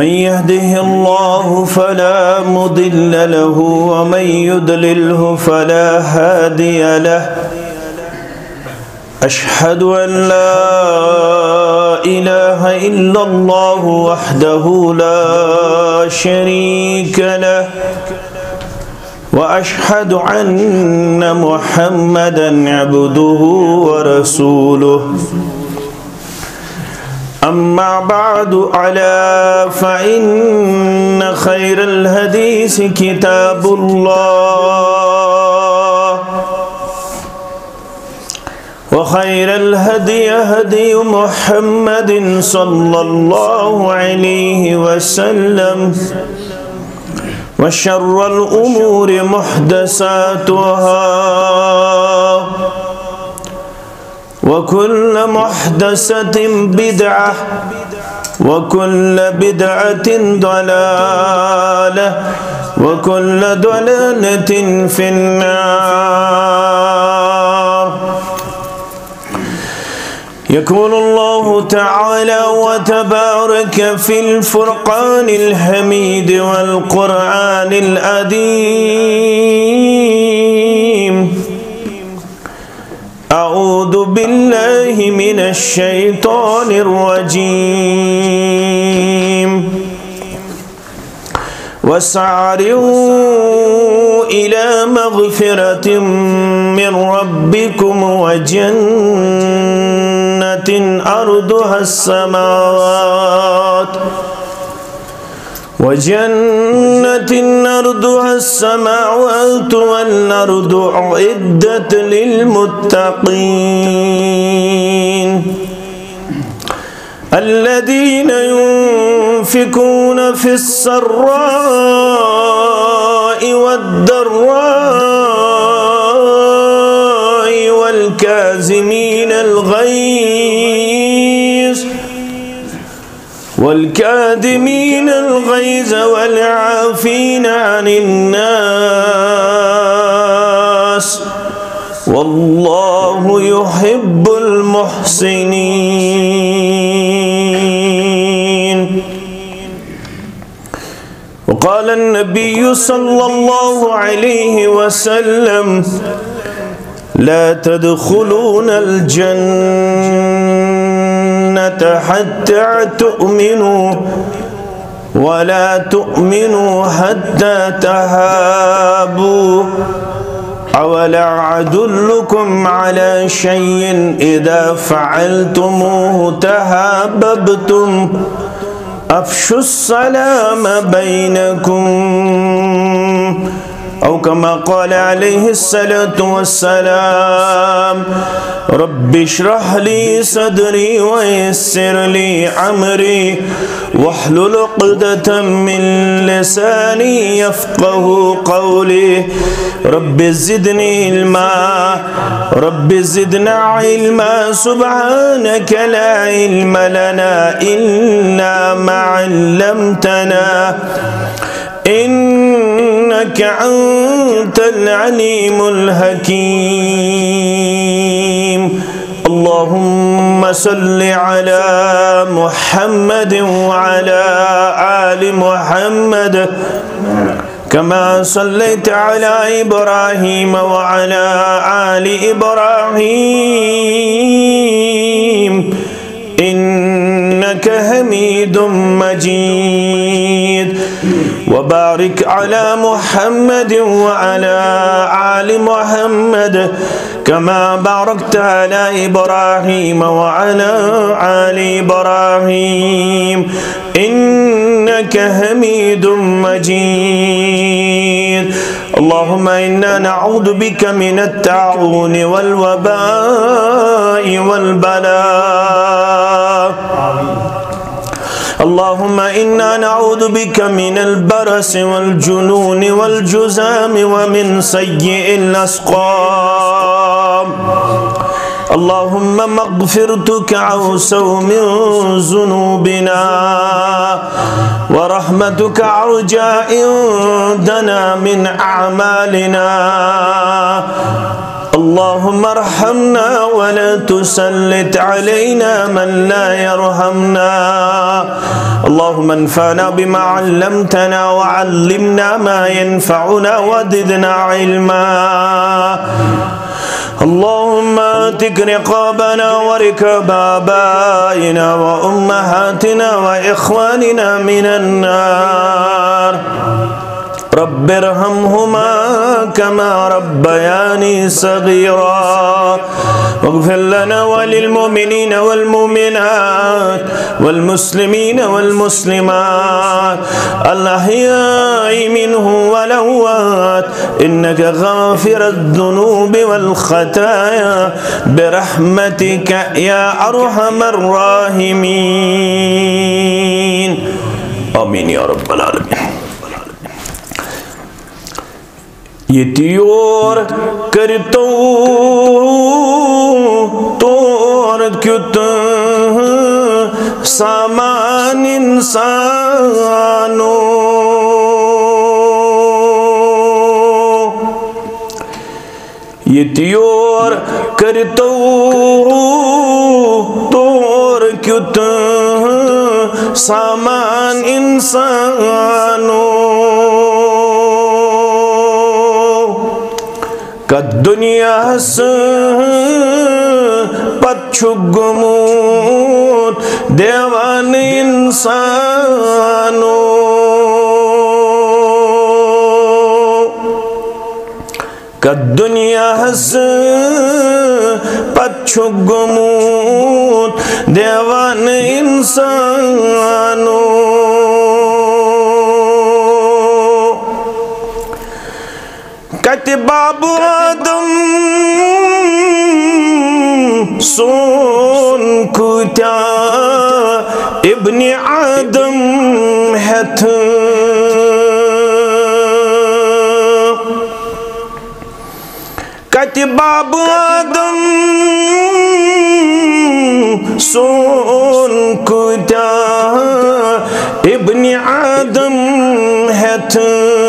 من يهده الله فلا مضل له ومن يضلله فلا هادي له. أشهد أن لا إله إلا الله وحده لا شريك له وأشهد أن محمدا عبده ورسوله. أما بعد على فإن خير الحديث كتاب الله. وخير الهدي هدي محمد صلى الله عليه وسلم. وشر الأمور محدثاتها. وكل محدثة بدعة وكل بدعة ضلالة وكل ضلالة في النار. يقول الله تعالى وتبارك في الفرقان الحميد والقرآن الأديم أعوذ بالله من الشيطان الرجيم. وسعروا إلى مغفرة من ربكم وجنة أرضها السماوات وجنة أرضها السماوات والأرض أعدت للمتقين. الذين ينفقون في السراء والضراء والكاذمين الغيظ والعافين عن الناس والله يحب المحسنين. وقال النبي صلى الله عليه وسلم لا تدخلون الجنة. حتى تؤمنوا ولا تؤمنوا حتى تهابوا أولا أدلكم على شيء إذا فعلتموه تهاببتم أفشوا السلام بينكم أو كما قال عليه الصلاة والسلام رب اشرح لي صدري ويسر لي أمري واحلل عقدة من لساني يفقه قولي رب زدني علما رب زدنا علما سبحانك لا علم لنا إلا ما علمتنا إنك أنت العليم الحكيم. اللهم صل على محمد وعلى آل محمد. كما صليت على إبراهيم وعلى آل إبراهيم. إنك حميد مجيد. وبارك على محمد وعلى آل محمد كما باركت على إبراهيم وعلى آل إبراهيم. إنك حميد مجيد. اللهم إنا نعوذ بك من التعون والوباء والبلاء. اللهم إنا نعوذ بك من البرس والجنون والجزام ومن سيء الأسقام. اللهم مغفرتك عوسو من ذنوبنا ورحمتك عرجا عندنا من أعمالنا. اللهم ارحمنا ولا تسلط علينا من لا يرحمنا. اللهم انفعنا بما علمتنا وعلمنا ما ينفعنا وزدنا علما. اللهم اتق رقابنا وركب آبائنا وأمهاتنا وإخواننا من النار. رب ارحمهما كما ربياني صغيرا. واغفر لنا وللمؤمنين والمؤمنات والمسلمين والمسلمات. الأحياء منه والأموات إنك غافر الذنوب والخطايا. برحمتك يا أرحم الراحمين. آمين يا رب العالمين. یور کرتو تور کیت سامان انسانو یور کرتو تور کیت سامان انسانو دنیا پچھ گموت دیوان انسانو دنیا پچھ گموت دیوان انسانو كتب آدم سون كتا ابن عدم هت. كتب آدم سون كتا ابن آدم هت.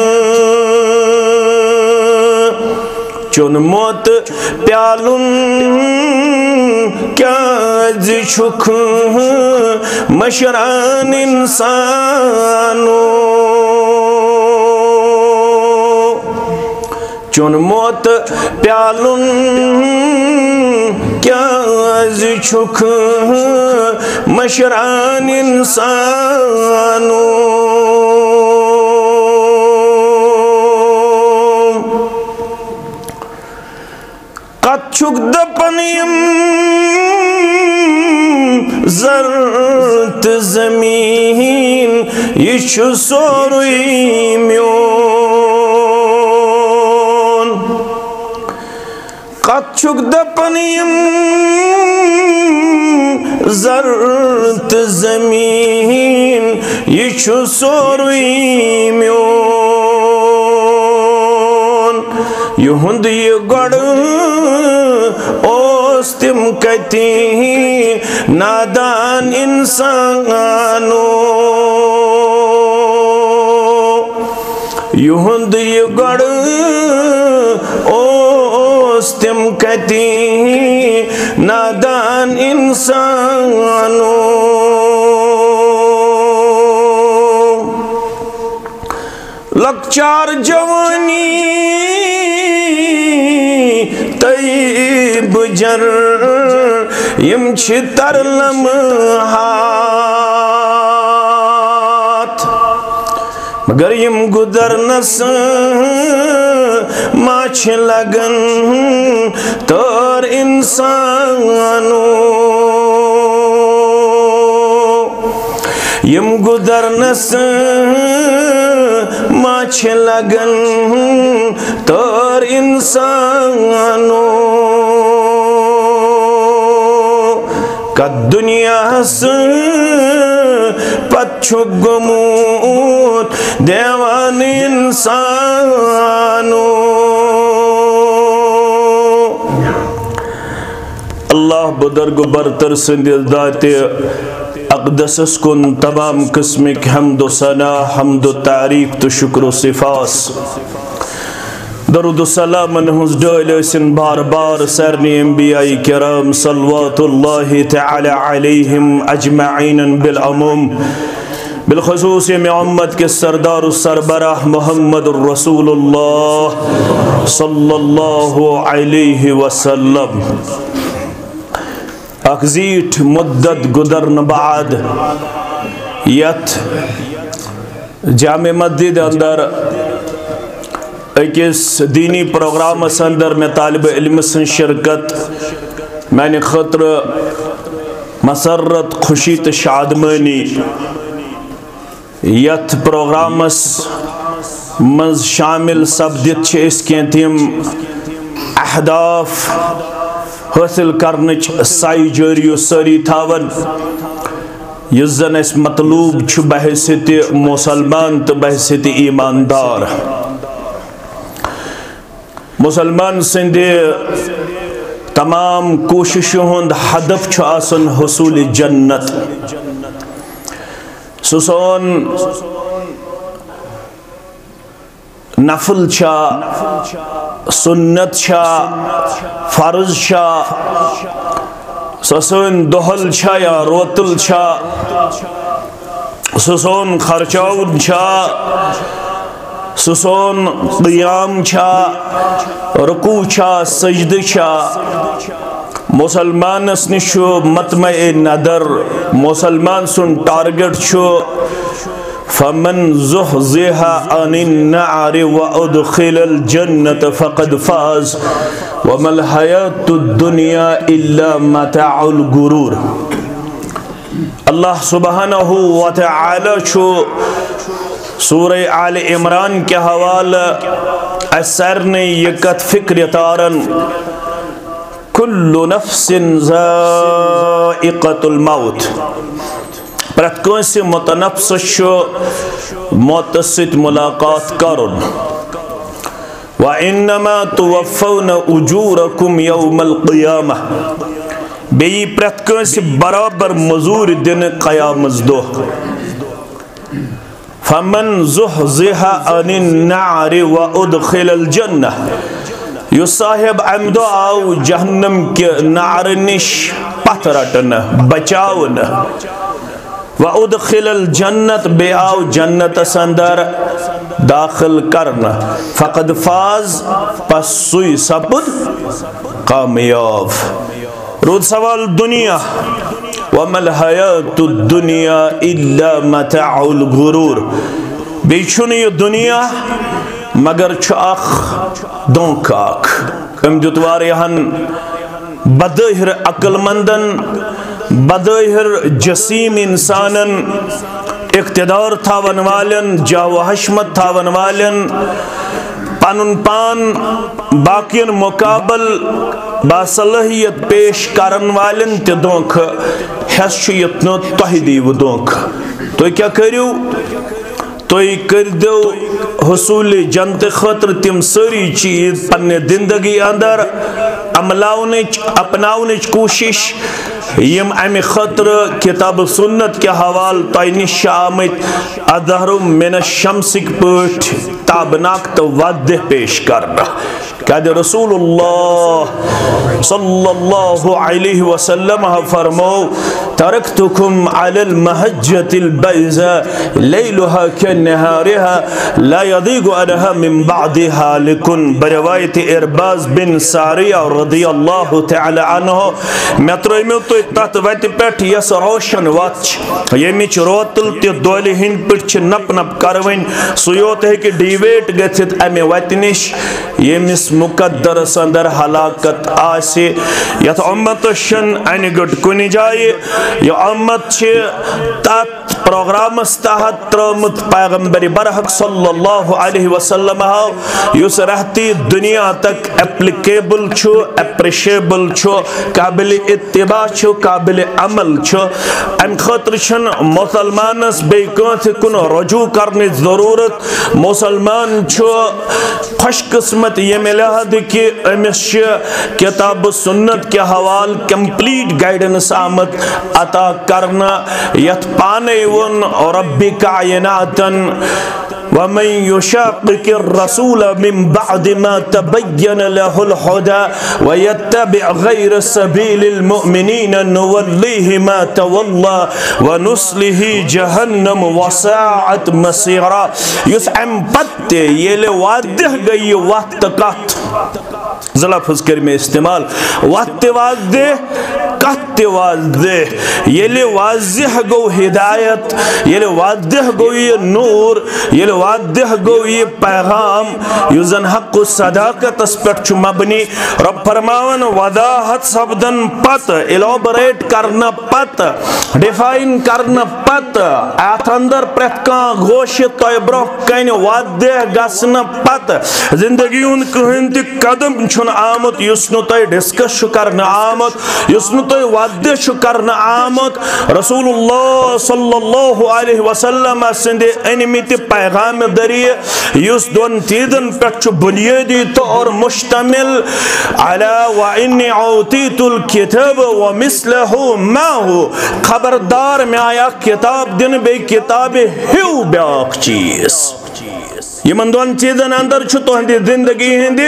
چون موت پیالن کیا زشک مشران انسانو۔ چون موت پیالن کیا زشک مشران انسانو۔ دپنیم زرت زمین یہ چھو سوروی میون۔ قد چھک دپنیم زرت زمین یہ چھو سوروی میون۔ یہ ہند یہ گڑ اوستم کتی نادان انسانو یہ یہ گڑ اوستم کتی نادان انسانو لکچار جوانی جر یم چھ تر لمحات مگر یم گدر نس ما چھ لگن تر انسانو یم گدر نس ما چھ لگن تر انسانو دنیا پت گموت دیوان انسانو اللہ بدرگ برتر سند ذات اقدسس کن تمام قسمک حمد و ثنا، حمد و تعریف تو شکر و صفاس۔ درود و سلام ہنز ڈال اسن بار بار سرنی انبیاء کرام صلوات اللہ تعالی علیہم اجمعین بالعموم، بالخصوص محمد کے سردار سربراہ محمد الرسول اللہ صلی اللہ علیہ وسلم۔ اک زیٹ مدت گدرن بعد یت جامع مسجد اندر اکس دینی پروگرام اندر میں طالب علم سن شرکت میں خطر مسرت خوشی تو شادمانی یت پروگرامس مز شامل سپدت چھ اس کی تم اہداف حاصل کرنچ سائی جاری و ساری تھاون یس زن اس مطلوب چھ بحثیت مسلمان تو بحثیت ایماندار. مسلمان سندے تمام کوششوں ہند ہدف آسن حصول جنت۔ سسون، نفل چھا، سنت چھا، فرض چھا۔ سسون، دہل چھا یا روتل چھا۔ سسون خرچاؤن چھا۔ سسون، قیام چھا رکو چھا سجد چھا۔ مسلمان اس نشو مطمع ندر مسلمان سن ٹارگٹ چھو فمن زحزح عن النعر وادخل الجنة فقد فاز۔ وما الحياة الدنيا إلا متاع الغرور۔ اللہ سبحانہ وتعالی چھو سورہ آل عمران کے حوالہ اثر نے یکت فکر تارن کل نفس زائقت الموت۔ پرت کنسی متنفس شو متست ملاقات کرن۔ وَإِنَّمَا تُوَفَّوْنَ أُجُورَكُمْ يَوْمَ الْقِيَامَةِ بیئی پرت کنسی برابر مزور دن قیامز دو۔ فَمَنْ زُحْزِحَ عَنِ النَّعْرِ وَأُدْخِلَ الْجَنَّةِ یو صاحب عمدو آو جہنم کے نعر نش پتھ رٹن بچاون۔ وَأُدْخِلَ الْجَنَّتِ، بے آو جنت سندر داخل کرنا فقد فاز، پس سوئی سپد، کامیاب۔ رود سوال دنیا۔ وَمَا الْحَيَاةُ الدُّنْيَا إِلَّا مَتَعُ الْغُرُورِ۔ بیچھنی یہ دنیا مگر چھو اخ دونک آک ام جتوار یہاں بدہر عقل مندن بدہر جسیم انسانن۔ اقتدار تھاون والن، جاو حشمت تھاون والن۔ پانن پان، باقین مقابل باصلحیت پیش کرن والن تہ دونک ہس یتن تہ دیو دونک تو کیا کرو تو کر دو حصول جنت خطر تم سری چیز پنہ زندگی اندر عملاونچ اپناونچ کوشش. یم امہ خطر کتاب سنت کے حوال تین شامت ادہر من شمسک پٹ تابناک تو وضح پیش کرنا قد رسول الله صلى الله عليه وسلم فرمو تركتكم على المهجة البيزاء ليلها كنهارها لا يضيق عنها من بعدها لكن بروایت ارباز بن ساریہ رضی اللہ تعالی عنہ میں ترمیو تو تحت ویت پیٹ یس روشن واتش یمیچ روتل تی دولی ہن پٹ چھ نپ نپ کروین سیوت ہے کہ ڈیویٹ گتھت امی ویت نش. یمس مقدر سندر ہلاکت آسی یت امت شن ان گٹ کنی جائے یہ امت چھ تات پروگرام تحت ترمت پیغمبر برحق صلی اللہ علیہ وسلم یس رہتی دنیا تک اپلیکیبل چھو اپریشیبل چھو قابل اتباع چھو قابل عمل چھو ام خطر چھن مسلمانس بے کانت کن رجوع کرنے ضرورت مسلمان چھو خوش قسمت یہ ملہد کہ امس کتاب سنت کے حوال کمپلیٹ گائیڈنس آمد عطا کرنا یت پانے ون ربی کائناتن ومن يشاقق الرسول من بعد ما تبين له الهدى ويتبع غير سبيل المؤمنين نوليه ما تولى ونصله جهنم وساعت مسيرا يسعم بط يلي واضح گئی وقت قط ذلفظ کر میں استعمال۔ وقت واضح قط واضح يلي واضح گو ہدایت يلي واضح گو یہ نور يلي واضح گو یہ پیغام۔ یوزن حق و صداقت اس پر چھو مبنی۔ رب فرماون، وضاحت سبدن پت الابریٹ کرنا پت ڈیفائن کرنا پت۔ آت اندر پرتکان گوش طیبرو کین واضح گسنا پت۔ زندگی ان کہن تی قدم چھن آمد یسنو تی ڈسکس کرنا آمد یسنو تی واضح شو کرنا آمد۔ رسول اللہ صلی اللہ علیہ وسلم سندے انمی تی پیغام کلام دریئے، یس دون تیدن پچھ بنیادی طور مشتمل۔ علا وعنی عوتیت الكتاب ومثلہو ما ہو۔ خبردار میں آیا، کتاب دن بے کتاب ہیو بیاک چیز۔ یہ من دون چیزن اندر چھتو ہندی زندگی ہندی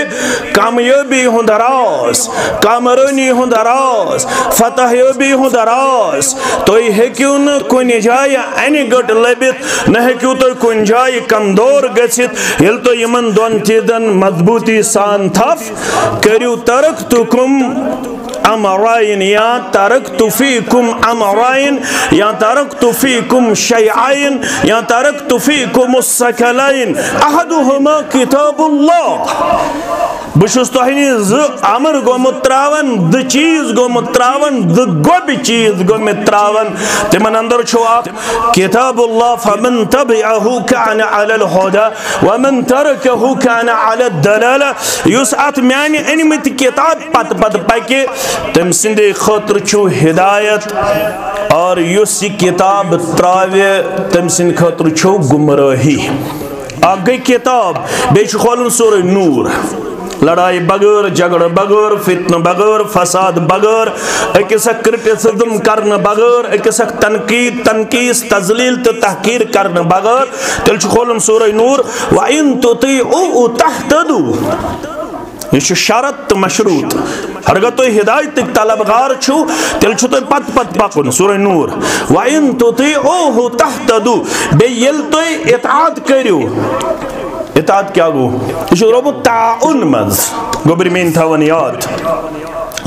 کامیابی ہند راس کامرانی ہند راس، فتح یابی ہند راس۔ تو یہ ہیکیو نہ کنی جائے گٹ لبت نہ ہیکیو تو کن جائے کمدور گچت یل تو یہ من دون چیزن مضبوطی سان تھف کریو ترک تو أمرين يا تركت فيكم أمرين يا تركت فيكم شيعين يا تركت فيكم السكلين أحدهما كتاب الله. بشس تہنی ز امر گو متراون د چیز گو متراون د گوب چیز گو متراون۔ تمن اندر چھو آپ؟ کتاب اللہ، فمن تبعه كان على الهدى ومن تركه كان على الدلاله یس ات میانی انمت کتاب پت پت پکے۔ تم سندے خطر چھو ہدایت، اور یس کتاب تراوے، تم سند خطر چھو گمراہی۔ آگ کتاب بیچ خولن سور نور۔ لڑائی بغیر جگڑ بغیر، فتن بغیر، فساد بغیر اکس کرٹیسزم کرن بغیر اکس تنقید تنقیس تزلیل تو تحقیر کرن بغیر۔ تل چھ کھولن سورہ نور، وَإِن تُطِعُوا تَحْتَدُوا یہ شرط تو مشروط اگر تو ہدایت تک طلبگار چھو، تیل چھو تو پت پت پاکن سورہ نور، وَإِن تُطِعُوهُ تَحْتَدُوا۔ بے یل تو اطاعت کریو۔ اطاعت کیا گو؟ یہ چھو ربو تعاون منز گوبری مین تھاون یاد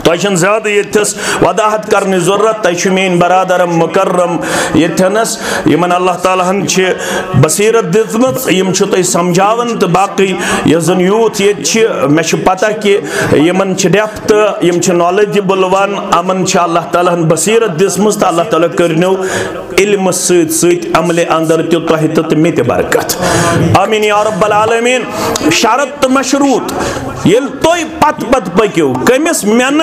تو زیادہ یتس وضاحت کرنے ضرورت تہ مین برادر مکرم یتنس یمن اللہ تعالیٰ ہن چھ بصیرت دتمت یم چھ تہ سمجھاون تو باقی یہ زن یوت یہ چھ مے چھ پتہ کہ یمن چھ ڈیپتھ یم چھ نالجبل ون امن چھ اللہ تعالیٰ ہن بصیرت دسمس تو اللہ تعالیٰ کرنو علم سیت سیت عمل اندر تہ تہ تہ مت برکت۔ آمین یا رب العالمین۔ شرط مشروط یل توی پت پت پکیو کمس من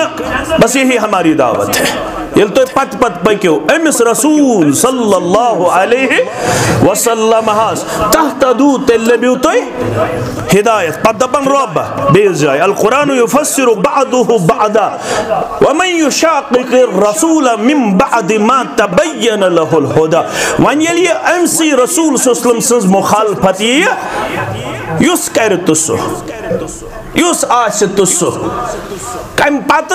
بس یہی ہماری دعوت ہے۔ یل تو پت پت پکیو. امس رسول صلی اللہ علیہ وسلم حاس. تحت دو تلبیو تو ہدایت. پت دپن رب. بیز جائے القرآن يفسر بعضه بعضا. ومن الرسول من بعد ما تبین له الهدى. وان یلی امسی رسول صلی اللہ علیہ وسلم سنز مخالفت یہ یس کر تسو یس آس تسو کم پت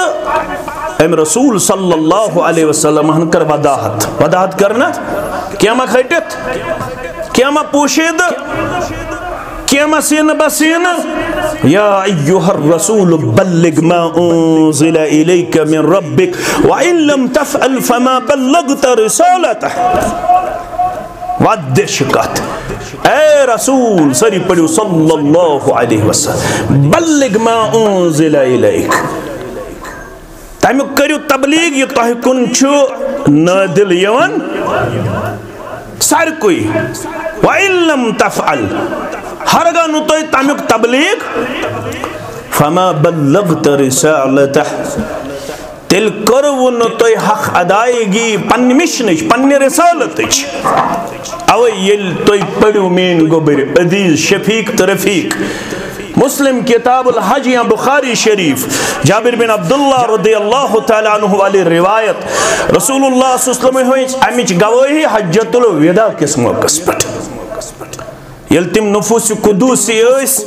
ام رسول صلی اللہ علیہ وسلم، ہن کر وداحت وداحت کرنا؟ کیما کھٹت کیما پوشید؟ کیما سین بسین؟ یا ایوہ الرسول بلغ ما انزل الیک من ربک، وان لم تفعل فما بلغت رسالته۔ ودش کت اے رسول، سری پڑھو صلی اللہ علیہ وسلم، بلغ ما انزل الیک۔ امیک کریو تبلیغ یہ تہ کن نادل یوان سرکوی وعلم تفعل ہرگاہ نو تہ تمیک تبلیغ فما بلغت رسالته. تل کرو نو تہ حق ادائیگی پن مشنش پن رسالتچ أو یل تہ پڑو مین گوبر عزیز شفیق ترفیق رفیق مسلم کتاب الحج یا بخاری شریف، جابر بن عبداللہ رضی اللہ تعالیٰ عنہ والی روایت رسول اللہ صلی اللہ علیہ وسلم ہوئی امیچ گواہی حجت الوداع کس موقع پٹ یل تم نفوس قدوسی اس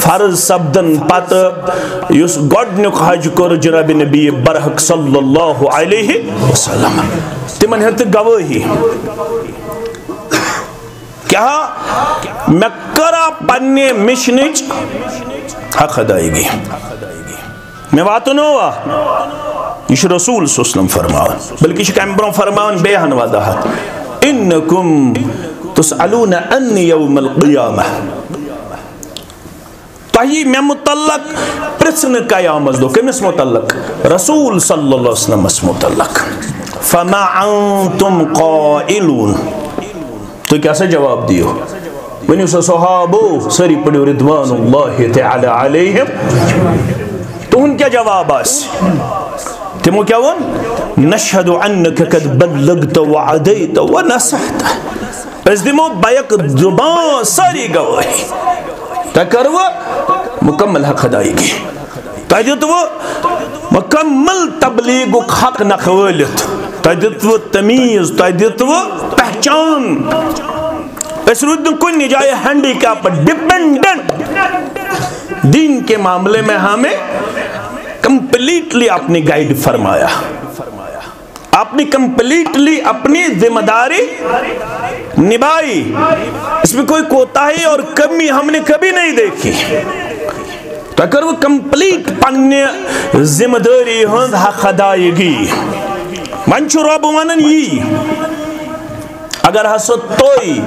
فرض سبدن پت، یس گۄڈنیُک حج کوٚر جناب نبی برحق صلی اللہ علیہ وسلم۔ تمن ہت گواہی۔ کیا؟ میں کرا پننے مشنچ حق ادائیگی۔ میں واتو نو وا یہ رسول صلی اللہ علیہ وسلم فرماون بلکہ یہ کم برون فرماون بیہن وضاحت انکم تسألون انی یوم القیامہ۔ تہی میں متعلق پرسن قیامت دو کمس متعلق؟ رسول صلی اللہ علیہ وسلم اس متعلق۔ فما انتم قائلون۔ تو کیا سے جواب دیو؟ ونیو سا صحابو سری پڑیو رضوان اللہ تعالی علیہم تو ان کیا جواب آس تمو کیا ون نشہد عنک قد بلغت وعدیت ونصحت اس دمو بیق زبان ساری گواہی تکر مکمل حق ادائی گی تجد وہ مکمل تبلیغ حق نخوالت تجد وہ تمیز تجد وہ پہچان اس رود کن جائے ہینڈی کاپ ڈیپنڈنٹ دین کے معاملے میں ہمیں کمپلیٹلی اپنی گائیڈ فرمایا۔ آپ نے کمپلیٹلی اپنی ذمہ داری نبھائی۔ اس میں کوئی کوتاہی اور کمی ہم نے کبھی نہیں دیکھی۔ تو اگر وہ کمپلیٹ پننے ذمہ داری ہند حق ادائیگی۔ منچو رب ونن یہ اگر ہسا توئی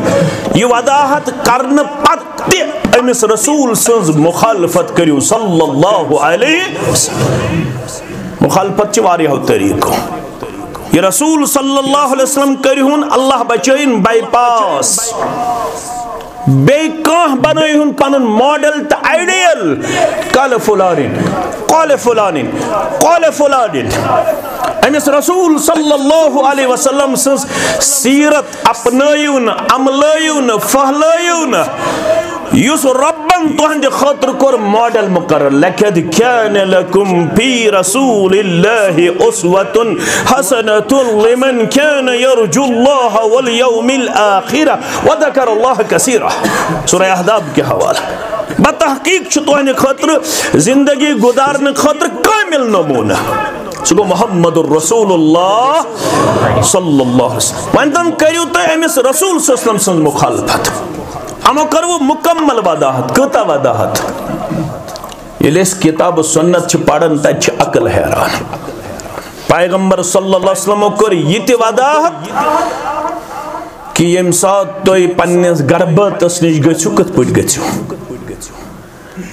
یہ وضاحت کرن پتی امس رسول سنز مخالفت کریو، صلی اللہ علیہ وسلم۔ مخالفت چواری ہو طریقوں یہ رسول صلی اللہ علیہ وسلم کریہن، اللہ بچائن بائی پاس۔ بے کان بنائیہن پنن ماڈل تا آئیڈیل۔ قال فلانین قال فلانین قال فلانین۔ امس رسول صلی اللہ علیہ وسلم سنس سیرت اپنائیون عملائیون فہلائیون یس ربن تہند خاطر کور ماڈل مقرر لقد كان لكم في رسول الله اسوه حسنه لمن كان يرجو الله واليوم الاخره وذكر الله كثيرا سورہ احزاب کے حوالہ بتحقیق چھ تہند خاطر زندگی گزارنے خاطر کامل نمونہ سگو محمد الرسول اللہ صلی اللہ علیہ وسلم۔ وۄنۍ وانتن کریو تو امس رسول صلی اللہ علیہ وسلم مخالفت۔ اما کرو مکمل وضاحت، کتا وضاحت۔ یہ اس کتاب و سنت چھ پڑھن تا چھ عقل حیران۔ پیغمبر صلی اللہ علیہ وسلم کر یہ تی وضاحت کہ یم سات توی پنیس گربت اس نش گچو کت پٹ گچو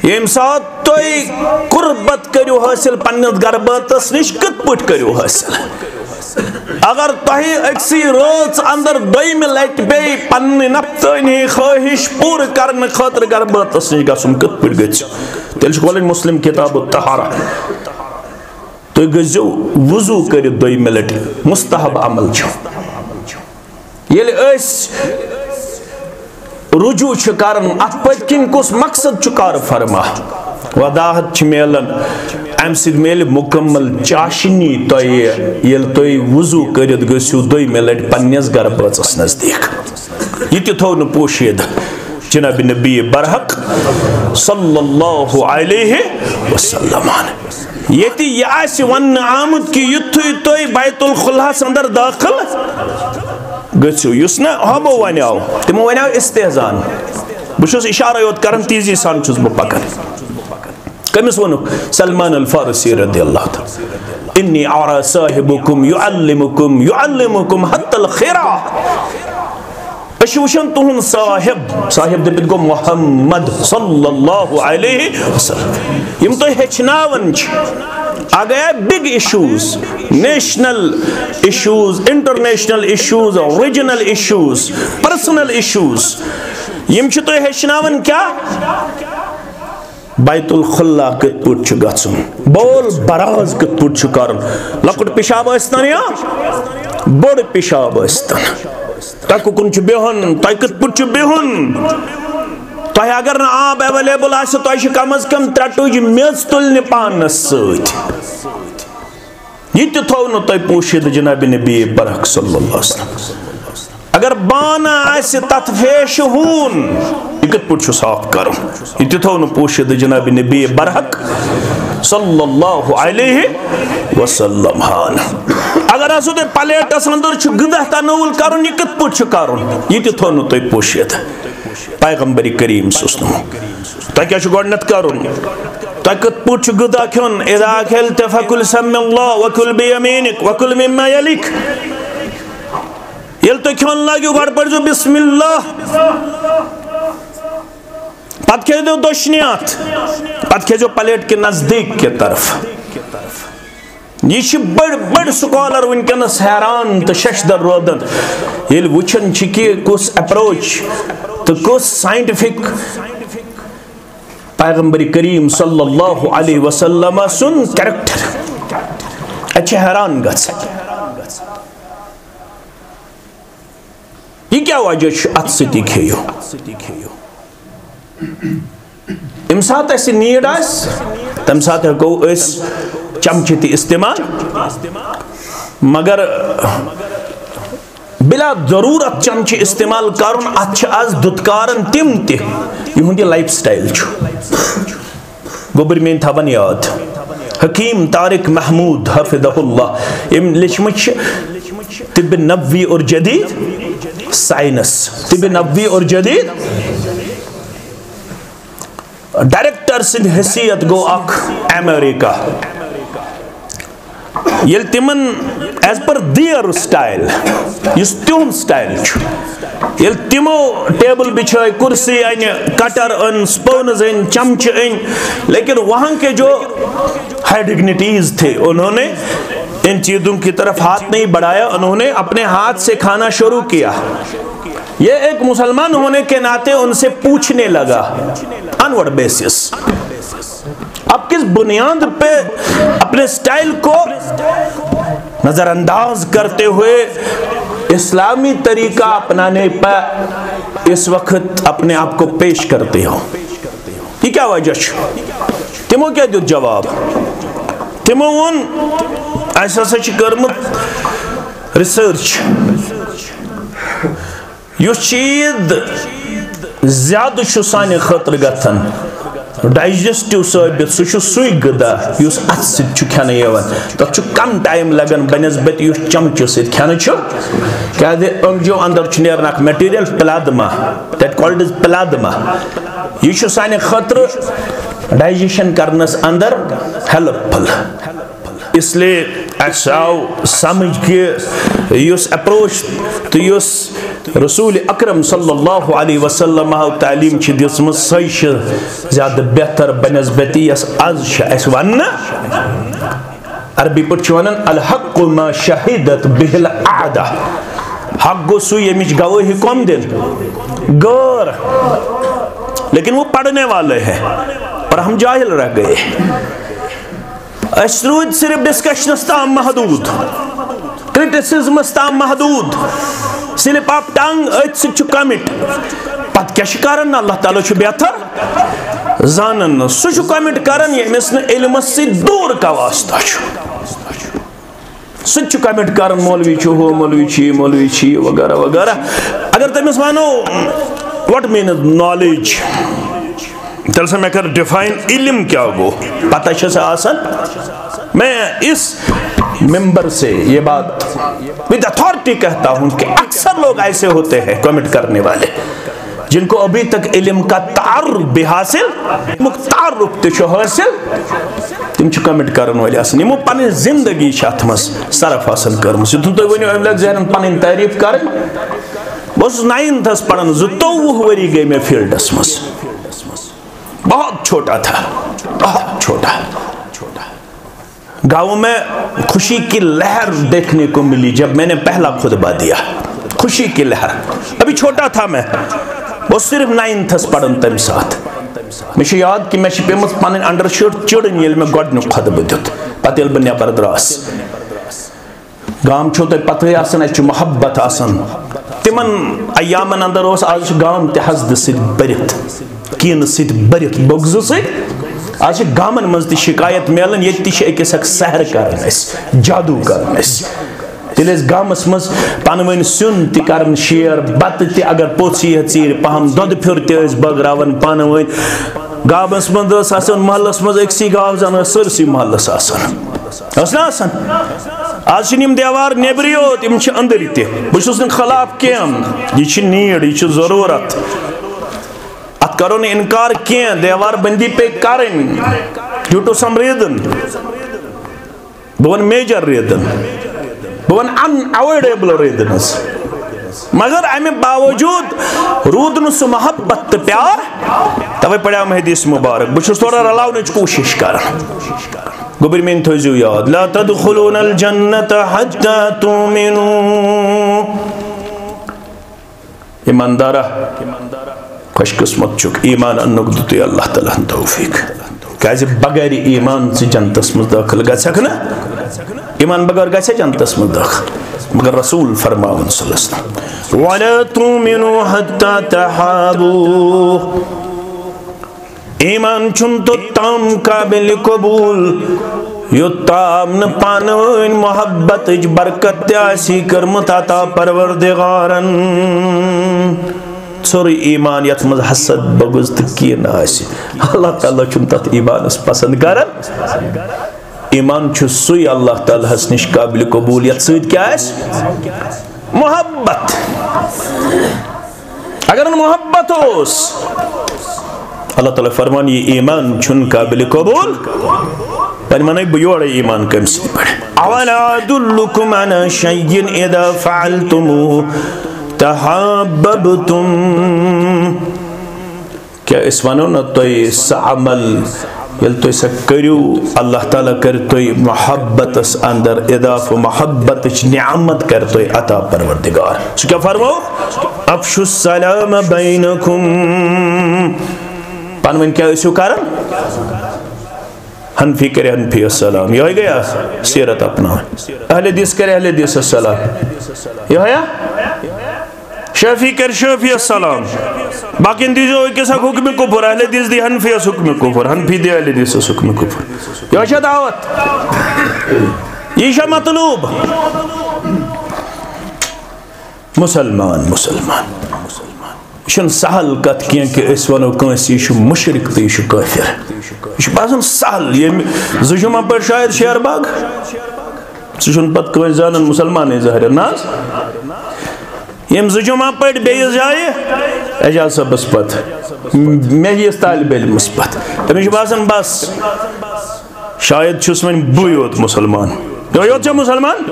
یم سات توی قربت کریو حاصل پنیس گربت نش کت پٹ کریو حاصل اگر تہی اکسی روز اندر دویم لٹ بی پنی نفتانی خواہش پور کرن خاطر گربات اسنی گسن کت پڑ گچ تیل کولن مسلم کتاب التحارا تو گزو وضو کر دویم لٹ مستحب عمل چھو۔ یل اس رجوع چھ کرن ات پت کن کس مقصد چھ کار فرما۔ وضاحت چھ میلن ام سید میل مکمل چاشنی توی یل توی وضو کرد گسیو دوی ملٹ پنیس گر بچس نزدیک۔ یہ تہ تھو نہ پوشید، جناب نبی برحق صلی اللہ علیہ وسلم۔ یہ یہ آس ون آمد کہ یتھوی توی بیت الخلاس اندر داخل گژھِو یُس نہٕ ہمو وَنیو تِمو وَنیو استہزان بہٕ چھُس اشارہ یوت کران تیٖزی سان چھُس بہٕ پَکان کٔمِس ووٚنُکھ سلمان الفارسی رضی اللہ تعالیٰ اِنی آرا صاحبُکُم یُعلِمُکُم یُعلِمُکُم حتى الخرا اشوشن تون صاحب صاحب دٔپِتھ گوٚو محمد صلی اللہ علیہ وسلم یِم تو ہچناون چھِ آ آگیا big issues national issues international issues regional issues personal issues M چھ تو ہچناون کیا؟ بیت الخلا کت پٹ چھ گژھن بول براز کت پٹ چھ کرن. لکٹ پیشاب ٲسۍتن یا؟ بوڑ پیشاب ٲسۍتن تہ کُکُن چھُ بِہُن تۄہہِ کِتھ پٲٹھۍ چھُ بِہُن تۄہہِ اگر نہٕ آب ایویلیبل آسہِ تۄہہِ چھِ کم از کم ترٛےٚ ٹُج میٚژ تُلنہِ پانس سۭتۍ یہ تہِ تھوٚو نہٕ تۄہہِ پوٗشِتھ جنابِ نبی برق صلی اللہ علیہ وسلم۔ اگر بانہٕ آسہِ تتھ فیشہِ ہوٗن یہ کِتھ پٲٹھۍ صاف کرُن۔ یہ تہِ تھوٚو نہٕ پوٗشِتھ جنابِ نبی برحق صلی اللہ علیہ وسلم۔ ہان اگر اسو تے پلیٹس اندر چھ گدہ تنول کرن یہ کت پٹ چھ کرن۔ یہ تہ تھونو تے پوشیت پیغمبر کریم سسنم تا کیا چھ گڈنت کرن؟ تا کت پٹ چھ گدہ کھن، اذا کھلت فکل سم اللہ وکل بیمینک، وکل مما یلک۔ یل تو کھن لاگیو گڑ پر جو بسم اللہ۔ پت کھے دو دشنیات۔ پت کھے جو پلیٹ کے نزدیک کے طرف۔ یہ بڑ بڑ سکالر ونکس حیران تو ششدر روزان یل وچن کہ کس اپروچ تو کس سائنٹفک پیغمبر کریم صلی اللہ علیہ وسلم سن کریکٹر۔ اچھا حیران گھس یہ کیا وجہ ات ستی کھیو ام سات ایسی نیڈ آس؟ تم سات ہکو اس چمچہ تی استعمال۔ مگر بلا ضرورت چمچہ استعمال کرن اتھ از دتکارن تم تی یہ لائف سٹائل چھو۔ گوبر مین تھاون یاد۔ حکیم طارق محمود حفظہ اللہ۔ ام لچمچ طب نبوی اور جدید سائنس۔ طب نبوی اور جدید ڈائریکٹر سند حیثیت گو اخ امریکہ۔ یل تمن ایز پر دیئر سٹائل اس تیون سٹائل چھو یل تمو ٹیبل بچھائی کرسی این، کٹر ان سپونز ان چمچ ان لیکن وہاں کے جو ہائی ڈگنیٹیز تھے، انہوں نے ان چیزوں کی طرف ہاتھ نہیں بڑھایا، انہوں نے اپنے ہاتھ سے کھانا شروع کیا۔ یہ ایک مسلمان ہونے کے ناتے ان سے پوچھنے لگا انورڈ بیسس۔ اب کس بنیاد پہ اپنے سٹائل کو نظر انداز کرتے ہوئے اسلامی طریقہ اپنانے پہ اس وقت اپنے آپ کو پیش کرتے ہو یہ کیا وجہ تمو کیا دیت جواب۔ تمو ان ایسا سچ کرمت ریسرچ یہ چیز زیادہ چھو سانے خطر گتھن ڈائجسٹو ثابت سہ سوئی غذا اس ات ست کھانا یوان۔ تک کم ٹائم لگان بنسبت اس چمچہ ست کھانا کیا انگجو اندر نیران اخ material plasma that called is plasma یہ سانہ خطر ڈائجیشن کرنس اندر ہیلپ فل اس لیے اس آو سمجھ کہ اس اپروچ تو اس رسول اکرم صلی اللہ علیہ وسلم تعلیم چھ دسم سیش زیادہ بہتر بنسبتی یس از اس ون عربی پر چونن الحق ما شہدت به العادہ. حق گو سو یمچ گواہی کم دل. غور لیکن وہ پڑھنے والے ہیں اور ہم جاہل رہ گئے اس رود صرف ڈسکشنس تام محدود. کرٹیسزمس تام محدود. سلپ آف ٹنگ ات ست کمٹ پت کیا کران اللہ تعالیٰ چھ بہتر زانن سہ کمٹ کران یمس علمس سی دور کا واسطہ سہ کمٹ کران مولوی چھ ہو، مولوی چھ مولوی چھ وغیرہ وغیرہ۔ اگر تمس ونو وٹ مینز نالیج تل سے میں کر ڈیفائن علم کیا گو پتہ چھے آسان؟ میں اس ممبر سے یہ بات ود اتھارٹی کہتا ہوں کہ اکثر لوگ ایسے ہوتے ہیں کمنٹ کرنے والے، جن کو ابھی تک علم کا تعرف بھی حاصل مختارف تشو حاصل، تم چھو کرن والی آسن یمو پانی زندگی شاہ مس صرف حاصل کرمس یہ تو ونیو ذہن پانی تعریف کرن۔ بہت نائنتھس پڑھن زوہ وری گئی میں فیلڈس مس۔ بہت چھوٹا تھا۔ بہت گاؤں میں خوشی کی لہر دیکھنے کو ملی جب میں نے پہلا خطبہ دیا۔ خوشی کی لہر۔ ابھی چھوٹا تھا میں۔ وہ صرف نائنتھس پڑھن تم ساتھ۔ میں یاد کہ میں پیمت پن انڈر شرٹ چڑن یل میں گۄڈنیُک خطبہ دیُت۔ پتہٕ ییٚلہِ بہٕ نٮ۪بر دراس گام چھو تۄہہِ پتہٕ آسان اَتہِ محبت آسان تِمن ایامن اندر اوس آز چھُ گام تہِ حسدٕ سۭتۍ بٔرِتھ کینہٕ سۭتۍ بٔرِتھ بغضہٕ سۭتۍ آج گامن مز تہِ شکایت ملان ییٚتہِ تہِ چھِ أکِس اکھ سحر کران أسۍ جادو کران أسۍ تیٚلہِ ٲسۍ گامس منٛز پانہٕ ؤنۍ سیُن تہِ کران شیر بتہٕ تہِ اگر پوٚژھ یی ہا ژیٖرۍ پہم دۄدٕ پھیُر تہِ ٲسۍ بٲگراوان پانہٕ ؤنۍ گامس منٛز ٲس آسان محلس منٛز أکسٕے گاو زن ٲس سٲرسٕے محلس آسان ٲس نا آسان آز چھِنہٕ یِم دیوار نیٚبرٕے یوت یِم چھِ أنٛدٕرۍ تہِ بہٕ چھُس نہٕ خلاف کینٛہہ یہِ چھِ نیٖڈ یہِ چھِ ضروٗرت۔ ات کرو نہٕ دیوار بندی پے کرٕنۍ ڈیوٗ ٹُو سم ریٖزن بہٕ میجر ریٖزن بہٕ ان ایوایڈیبل ریٖزنٕز مگر امہِ باوجوٗد روٗد نہٕ سُہ محبت تہٕ پیار توے پڑیو مےٚ حدیث مبارک۔ بہٕ چھُس تھوڑا رلاونٕچ کوٗشش کران گوٚبٕرۍ میٲنۍ تھٲیزیو یاد۔ لا تدخلون الجنت حتى تؤمنوا۔ ایماندارا خوش قسمت چھُکھ ایمان اننُک دِتُے اللہ تعالیٰ ہن توفیٖق. کیازِ بغیر ایمان ژٕ جنتس منٛز دٲخل گژھکھ نا؟ ایمان بغیر گژھِ جنتس منٛز دٲخل مگر رسول فرماوُن صلی اللہ علیہ وسلم. ولا تؤمنوا حتى تحابوا. ایمان چھُن توٚتام قابل قبوٗل. یوٚتام نہٕ پانہٕ ؤنۍ محبتٕچ برکت تہِ آسی کٔرمٕژ عطا پروردگارن. ژھوٚرُے ایمان یتھ منٛز حسد بغض تہٕ کینٛہہ آسہِ اللہ تعالیٰ چھُنہٕ تتھ ایمانس پسنٛد کران ایمان چھُ سُے اللہ تعالیٰ ہس نِش قابلِ قبوٗل یتھ سۭتۍ کیٛاہ آسہِ محبت۔ اگر محبت اوس اللہ تعالیٰ فرمان یہ ایمان چھُنہٕ قابلِ قبوٗل۔ وۄنۍ وَنَے بہٕ ایمان کَمہِ سۭتۍ پٮ۪ٹھ اولا ادلکم علی شیء اذا فعلتموه۔ تحاببتم. کیا اس ونو نا؟ تۄہہِ سۄ عمل. ییٚلہِ تُہۍ سۄ کٔرِو اللہ تعالیٰ کَرِ تُہۍ محبتس اندر اضاف محبتٕچ نعمت کَرِ تۄہہِ عطا پروردگار. سُہ کیٛاہ فرمو؟ افشُ السلام بینکم. پانہٕ ؤنۍ کیٛاہ ٲسِو کران حنفی کرے حنفی السلام. یہوے گیا؟ سیرت اپناوٕنۍ اہل حدیث کرے اہل حدیث السلام. یہویا شافی کر شافی السلام. باقین دیزو اکس اک حکم کفر اہل حدیث دی حنفی اس حکم کفر حنفی دی اہل حدیث اس حکم کفر. یہ چھا دعوت. یہ چھا مطلوب. مسلمان مسلمان چھن سہل کت کین کہ اس ونو کنس یہ مشرک تو یہ کافر. یہ باسان سہل یہ زجمہ پر شاید شیر باغ. سہ پت کنس زانن مسلمان ظاہر ناز یم زٕ جمعہ پٔرۍ بیٚیِس جایہِ اعجاز صٲبس پتہٕ مےٚ طالب علمس پتہٕ تٔمِس چھُ باسان بس شاید چھُس وۄنۍ بٕے یوت مُسلمان یِہوے یوت چھا مُسلمان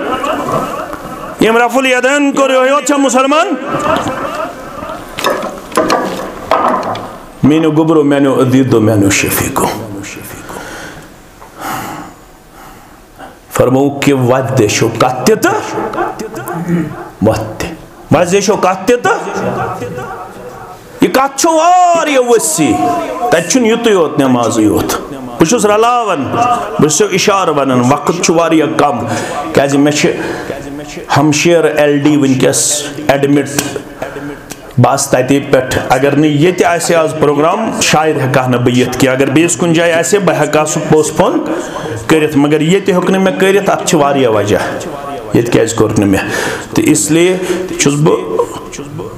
ییٚمۍ رفل یدین کوٚر یِہوے یوت چھا مُسلمان میٲنیو گوٚبرو میانیو عدیٖدو میانیو شفیٖقو فرمو کہِ وتہِ دیشو کتھ مزیشو کت تہِ تہٕ یہ کت چھو واریاہ وسیع یوت نٮ۪مازٕے یوت بہٕ رلاوان بہٕ چھُسو ونان وقت واریاہ کم کیازِ مےٚ چھِ ہمشیر ایل ڈی ونکیٚس ایڈمٹ بس تتے پٮ۪ٹھ اگر نہٕ ییٚتہِ آسہِ آز پروگرام شاید ہٮ۪کہٕ ہا نہٕ بہٕ یِتھ کینٛہہ اگر بیٚیِس کُنہِ جایہِ آسہِ بہٕ ہا سُہ پوسٹ پون کٔرِتھ مگر ییٚتہِ ہیوٚک نہٕ مےٚ کٔرِتھ وجہ ییٚتہِ کیازِ کوٚر نہٕ مےٚ تہٕ اسلیے چھُس بہٕ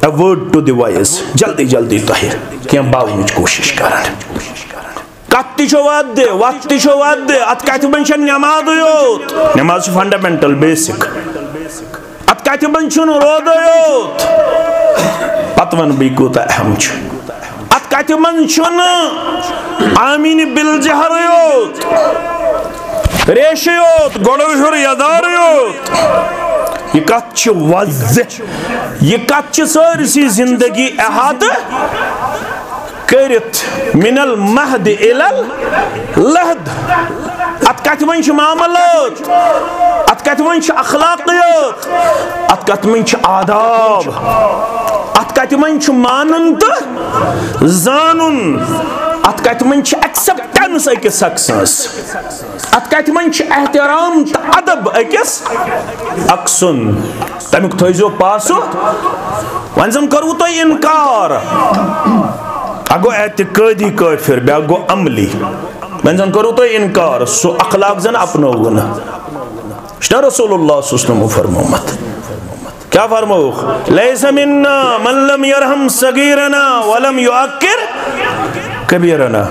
ایوٲڈ ٹُو دِ وایِز جلدی جلدی تۄہہِ کینٛہہ باونٕچ کوٗشِش کران کتھ تہِ چھو وَتھ دِ وَتھ تہِ چھو وَتھ دِ اتھ کتھِ منٛز چھنہٕ نٮ۪مازٕے یوت نٮ۪ماز چھِ فنڈامینٹل بیسِک اتھ کتھِ منٛز چھُنہٕ روزے یوت پتہٕ ونہٕ بہٕ یہِ کوٗتاہ اہم چھُ۔ اتھ کتھِ منٛز چھُنہٕ آمیٖنہِ بِل جہرٕے یوت ریشہٕ یوت گۄڈٕ ہیوٚر یہ کت چھ واضح یہ کت چھ سرسی زندگی احاطہ کرت من المہد الال لہد ات کت من چھ معاملات ات کت من چھ اخلاقیات ات کت من چھ آداب ات کت من مانن تو زانن ات کت من ایکسپٹنس اکس شخص ات کت من احترام تو ادب اکس اکسن تمیک تھو پاسو ون زن کرو تو انکار اگو اعتقادی کافر بیا گو عملی من زن کرو تو انکار سو اخلاق زن اپنو گنا شنا رسول اللہ صلی اللہ علیہ وسلم فرمومت کیا فرموخ لیس مننا من لم يرحم صغیرنا ولم یعکر کبیرنا۔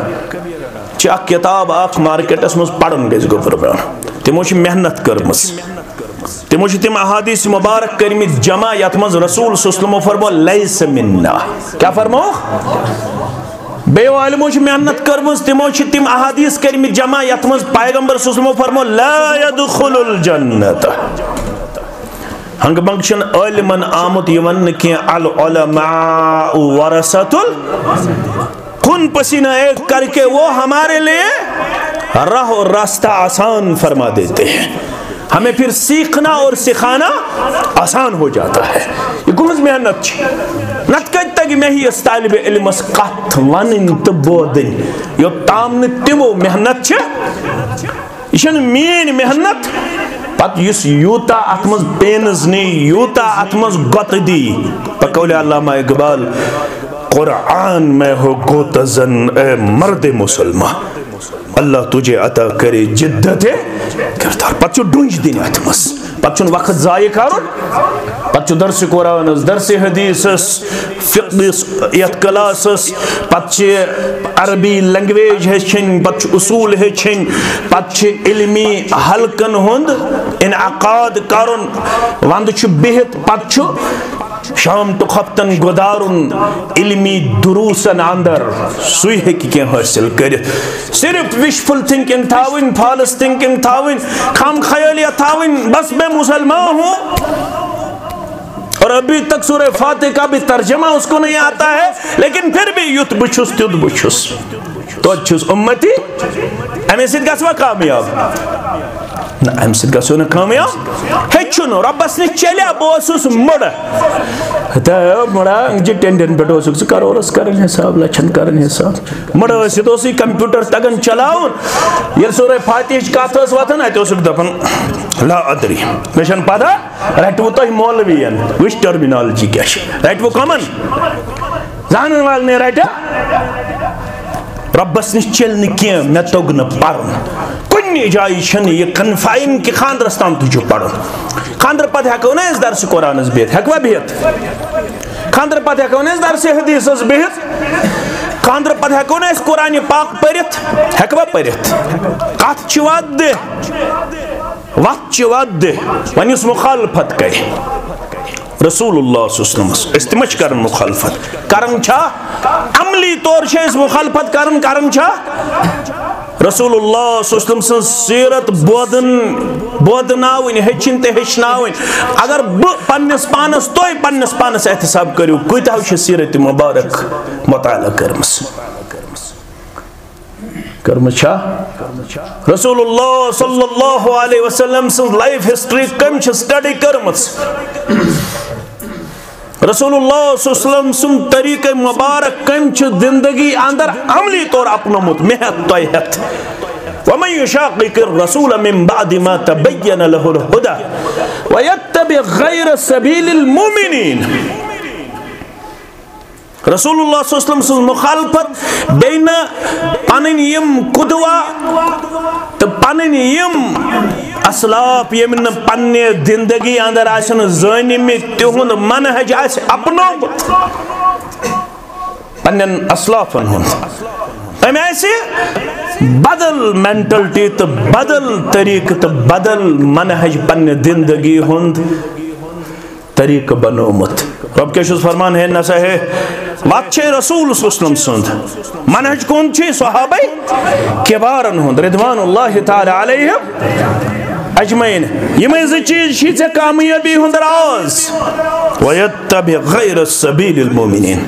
چی اک کتاب اک مارکیٹ اس مز پڑھن گئے گو فرمان تیمو چی محنت کرمس۔ تیمو چی تیم احادیث مبارک کرمی جمع یاتمز رسول صلی اللہ علیہ وسلم فرمو لیس مننا۔ کیا فرموخ بیو علمو چھ محنت کرمز تمو چھ تم احادیث کرمی جمع یتمز پیغمبر سسلمو فرمو لا يدخل الجنت۔ ہنگ بنگ چن علمن آمد یون نکی العلماء ورثت کن پسینہ ایک کر کے وہ ہمارے لیے راہ اور راستہ آسان فرما دیتے ہیں۔ ہمیں پھر سیکھنا اور سکھانا آسان ہو جاتا ہے۔ یہ گمز محنت چھ نت کت تک میں ہی اس طالب علم اس قط ونن تو بودن یو تام تمو محنت چھ۔ یہ مین محنت۔ پت اس یوتا اتمز پینز نی، یوتا اتمز گت دی۔ پکول علامہ اقبال۔ قرآن میں ہو گوتزن، اے مرد مسلمان اللہ تجھے عطا کرے جدت کردار۔ پتہ ڈونج دین اتمس۔ پتہ وقت ضائع کرن پتہ درس قرآن درس حدیث فقہ یت کلاس پتہ عربی لینگویج ہچن پتہ اصول ہچن پتہ علمی حلقن ہند انعقاد کرن وند چھ بہت پتہ شام تو خفتن گدارن، علمی دروسن اندر۔ سوئی ہے کی کیا حاصل کرت صرف وشفل تھنکنگ تھاوین فالس تھنکنگ تھاوین، خام خیالیہ تھاوین، بس میں مسلمان ہوں۔ اور ابھی تک سورہ فاتح کا بھی ترجمہ اس کو نہیں آتا ہے، لیکن پھر بھی یت بچھس تیت بچھس۔ تو اچھس امتی؟ امی سید گسوا کامیاب۔ نہ ام سید گژھو نہٕ کامیاب ہیٚچھُن رۄبس نِش چلیا بہٕ اوسُس مٕڑٕ مٕڑا پٮ۪ٹھ اوسُکھ ژٕ کَرورس کَرٕنۍ حِساب لَچھَن کَرٕنۍ حِساب مٕڑٕ ٲسِتھ اوسُے کمپیوٗٹر ییٚلہِ سورُے فاتحٕچ کَتھ ٲس وۄتھان اَتہِ اوسُکھ دَپان لا ادری مےٚ پَتہ رَٹوٕ تۄہہِ مولوِیَن وٕچھ ٹٔرمِنالجی کیٛاہ چھِ رَٹوٕ کَمَن زانَن والنٕے رَٹیا رۄبس نِش چلہِ نہٕ کینٛہہ مےٚ توٚگ نہٕ پَرُن۔ کُنہِ جایہِ چھنہٕ خاندرس تام تہِ چھُ خاندر پتہٕ ہٮ۪کو نہ أسۍ درسہِ قرآنس بِہِتھ ہٮ۪کوا بِہِتھ خاندر پتہٕ ہٮ۪کو نہ أسۍ درسہِ حدیٖثس بِہِتھ خاندر پتہٕ ہٮ۪کو نہ أسۍ پاک پٔرِتھ ہٮ۪کوا پٔرِتھ کتھ چھِ ودِ وتھ چھِ ودِ وۄنۍ یُس مُخالفت رسول اللہ صلی اللہ علیہ وسلم اس تمچ کرن مخالفت۔ کرن چھا؟ عملی طور چھے اس مخالفت کرن کرن چھا؟ رسول اللہ صلی اللہ علیہ وسلم سن سیرت بودن، بودناوین، ہچن تے ہچناوین۔ اگر پنس پانس توی پنس پانس احتساب کریو، کوئی تاو چھ سیرت مبارک مطالعہ کرمس۔ کرمس چھا رسول اللہ صلی اللہ علیہ وسلم سن لائف ہسٹری کم چھ سٹڈی کرمس رسول اللہ صلی اللہ علیہ وسلم سن طریق مبارک کم چھ زندگی اندر عملی طور اپنمت محت طیحت۔ ومن يشاقق الرسول من بعد ما تبين له الهدى ويتبع غير سبيل المؤمنين رسول اللہ صلی اللہ علیہ وسلم مخالفت بین پنن یم قدوہ تو پنن یم اسلاف یمن پنہ زندگی اندر آسن زانمت تہند منہج آس اپنومت پنن اسلافن ہند ام آسہ بدل مینٹلٹی تو بدل طریقہ تو بدل منہج پنہ زندگی ہند طریقہ بنومت رب کیا شس فرمان ہے، نسا ہے۔ وات چھے رسول سلم سند منہج کون چھے؟ صحابہ۔ کبارن ہند رضوان اللہ تعالی علیہ۔ اجمعین، یہ میں زی چیز شی ژے کامیابی ہند راز ویتبع غیر السبیل المومنین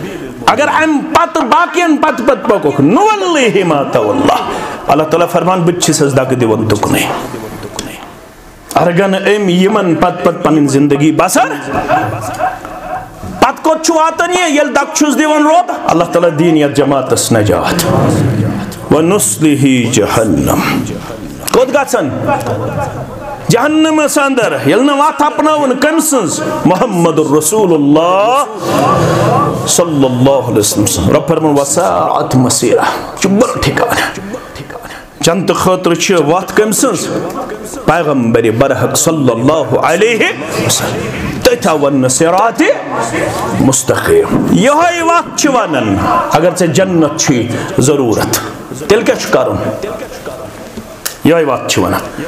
اگر ام پت باقین پت پت پکوک نولیہ ما تولا اللہ تعالیٰ فرمان بچ چھس دگ دیون تکنے ارگن ام یمن پت پت پنن زندگی بسر پت کوت واتن یہ یل دک چھس دیون روب اللہ تعالیٰ دین یا جماعت اس نجات ونسلہ جہنم کوت گاتسن جہنم اس اندر یلنا وات اپناون کم سنز محمد الرسول اللہ صلی اللہ علیہ وسلم رب فرمان وساعت مسیرہ چبر ٹھکانا چند خطر چھ وات کم سنز پیغمبر برحق صلی اللہ علیہ وسلم۔ تیتھا ون سرات مستقیم۔ یہ وات چھ ونن۔ اگر سے جنت چھ ضرورت۔ تیل کیا چھ کرن یہ وات چھ ونن۔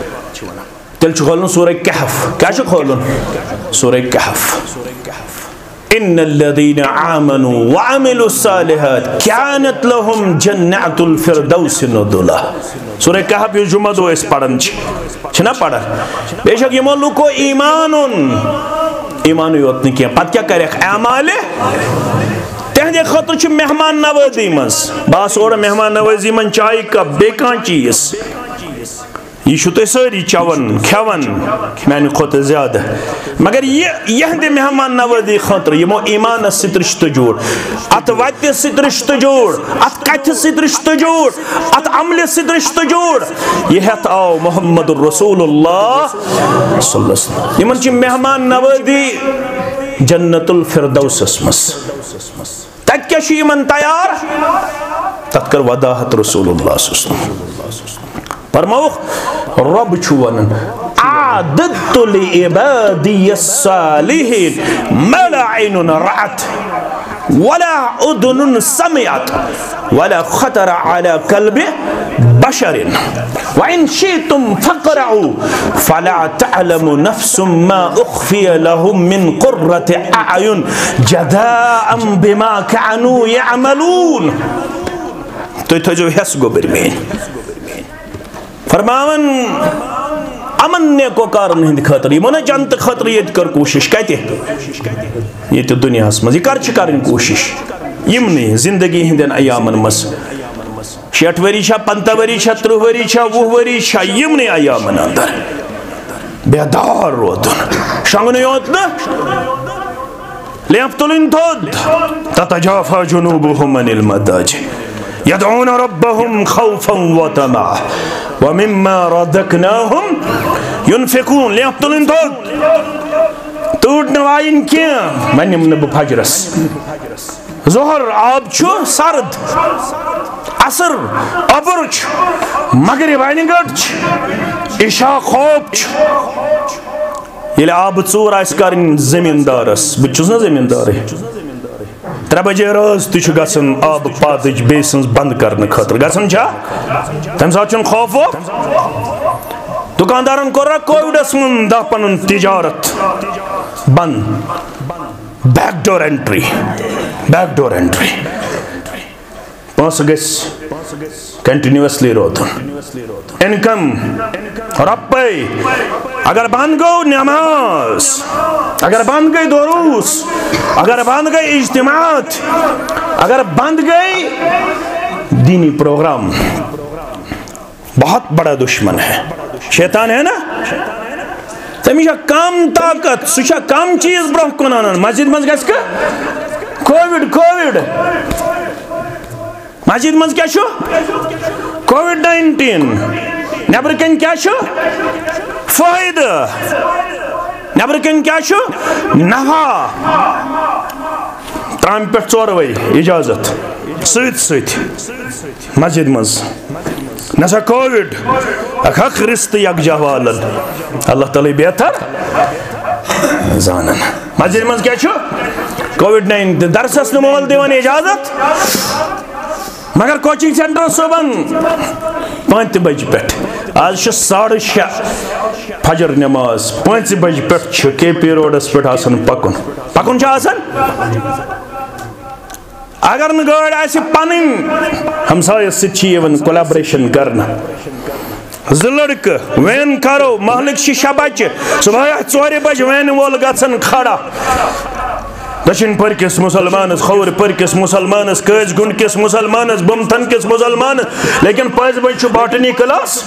تیل چھ کھولن سورہ کہف۔ کیا چھ کھولن؟ سورہ کہف۔ ان الذين آمنوا وعملوا الصالحات كانت لهم جنات الفردوس نزلا۔ سورہ کہف یہ جمعہ دو اس پڑھن چھ۔ چھنا پڑھن بے شک یہ لوکو ایمان ایمان یوت نہیں کیا؟ پت کیا کرے؟ اعمال تہندے خاطر چھ مہمان نوازی مز باس اور مہمان نوازی من چائے کا بے کان چیز۔ یہ چھو تے ساری چون کھون میں نے زیادہ مگر یہ دے مہمان نوازی خاطر یہ مو ایمان ست رشتہ جوڑ ات وت ست رشتہ جوڑ ات کت ست رشتہ جوڑ ات عمل ست رشتہ جوڑ یہ ہت آو محمد الرسول اللہ صلی اللہ علیہ وسلم یہ من چی مہمان نوازی جنت الفردوس اسمس تک کیا شی من تیار تت کر وداحت رسول اللہ صلی اللہ علیہ وسلم فرموخ رب چھوانن عادت لعبادی الصالحین ملا عین رعت ولا أذن سمعت ولا خطر على قلب بشر. وإن شئتم فقرعوا فلا تعلم نفس ما أخفي لهم من قرة أعين جزاء بما كانوا يعملون. تتجو حسقو برمين فرماون، امن نیکو کارن ہند خطر یہ منا جنت خطر یہ کر کوشش کہتے یہ تو دنیا اس مز کر چھ کرن کوشش۔ یم نہیں، زندگی ہندن ایامن مس۔ شیٹ وری چھا پنتہ وری چھا ترہ وری چھا وہ وری چھا یم نہیں ایامن اندر۔ بیدار روتن شنگن یوت نا؟ لیفتلن تود تتجافا جنوبهم من المداج يدعون ربهم خوفا وطمعا. ومما رزقناهم ينفقون. ليقتلون دود توٹ نوائن کیا من نم نبو فجرس ظہر آب چھو سرد. عصر ابر چھ مغرب آئین گٹ چھ عشاء خوب چھ یل آب ژور آس کرن زمیندارس بہ چھس نا زمیندار ترے بجے رز تہ گژھن آب پادج بی سن بند کرنے خاطر گژھن چھا؟ تمہ سات چھن خوف و دکاندارن کور کووڈس من دہ پن تجارت۔ بند۔ Back door entry. Back door entry. Pond's گس کنٹینیوسلی روتن انکم رپے اگر بند گو نماز اگر بند گئی دروس اگر بند گئی اجتماعات اگر بند گئی دینی پروگرام بہت بڑا دشمن ہے شیطان ہے نا تمیشہ کم طاقت سوچا کم چیز برہ کنان مسجد مز گس کا کووڈ کووڈ مسجد مز کیا شو؟ کووڈ نائنٹین نبر کن کیا شو؟ فائدہ نبر کن کیا شو؟ نفع ترام پہ ٹور اجازت. سیت سیت مسجد مز نسا کووڈ اکھ رست یک جوالن. اللہ تعالی بہتر زانن. مسجد مز کیا شو؟ کووڈ نائن درسس نمول دیوان اجازت؟ مگر کوچنگ سینٹر صبح پانچ بج پہ آج ساڑھے شہ فجر نماز پانچ بج پہ کے پی روڈس پہ پکن۔ پکن اگر نا گاڑ آہ پن ہمسایس سی کولابریشن کرنا زٕ وین کرو محلک شیشہ بچہ۔ صبح ژورِ بج وین وول گژھن کھڑا۔ دچن پرکس مسلمانس خور پر پرکس مسلمانس کز گن کس مسلمانس بمتن کس مسلمانس لیکن پز بج باٹنی کلاس؟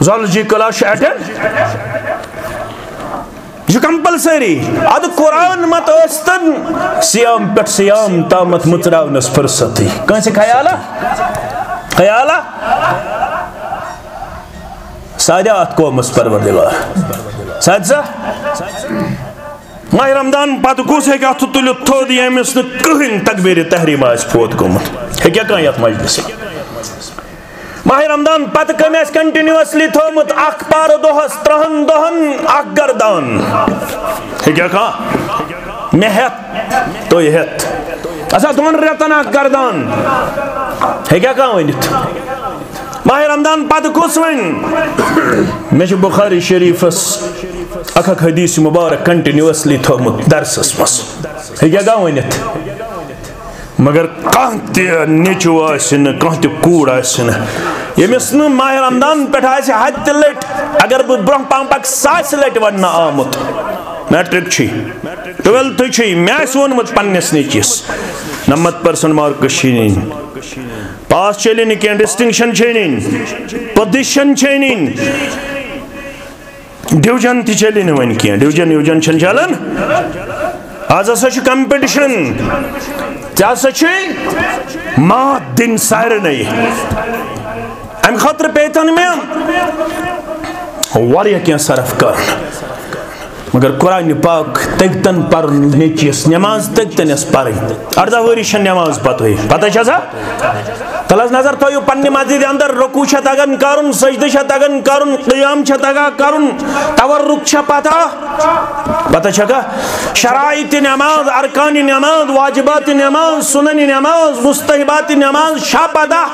زالجی کلاس اٹینڈ یہ کمپلسری اد قرآن مت استن، سیام پٹ سیام تامت متراونس فرصتی کنسی خیالا خیالا سادات قومس پروردگار۔ سادسا سادسا ماہ رمضان پتہ کس ہیکہ اتھ تلت تھود یمس کہین تکبیر تحریم آس فوت گومت ہیکہ کان یت مجلس ماہ رمضان پتہ کم اس کنٹینیوسلی تھومت اخ پار دہس ترہن دہن اخ گردان ہیکہ کان میں ہت تو یہ ہت اسا دون ریتن اخ گردان ہیکہ کان ونت ماہ رمضان پتہ کس ون میں بخاری شریفس اکھ اکھ حدیث مبارک کنٹینیوسلی تھومت درسس مس۔ ہیکیا گا ونت مگر کانٛہہ تہِ نیٚچوٗ آسہِ نہٕ کانٛہہ تہِ کوٗر آسہِ نہٕ ییٚمِس نہٕ ماہِ رمضان پٮ۪ٹھ آسہِ ہتہِ لٹہِ اگر بہٕ برونٛہہ پہم پکہٕ ساسہِ لٹہِ وننہٕ آمُت۔ میٹرک چھُے ٹُویلتھٕ چھُے مےٚ آسہِ ووٚنمُت پننِس نیٚچوِس نمتھ پٔرسنٹ مارکٕس چھِ نِنۍ پاس چلہِ نہٕ کینٛہہ ڈسٹنکشن چھے نِنۍ پوزِشن چھے نِنۍ ڈوجن تی چلی نہ ون کی ڈوجن ووجن چھن چلان آز ہسا چھ کمپٹیشن ژےٚ ہسا چھُے مات دن سارنٕے امہ خاطر پیتن مےٚ واریاہ کینٛہہ صرف کرُن مگر قرآن پاک تگتن پرن نیچیس نماز تگتن اس پرن اردہ وری شن نماز پتہ پتہ چھا تلس نظر تو پنہ مسجد اندر رکو چھ تگن کرن سجدہ چھ تگن کرن قیام چھ تگا کرن تورک چھ پتہ پتہ چھا شرائط نماز، ارکان نماز، واجبات نماز، سنن نماز، مستحبات نماز شاہ پتہ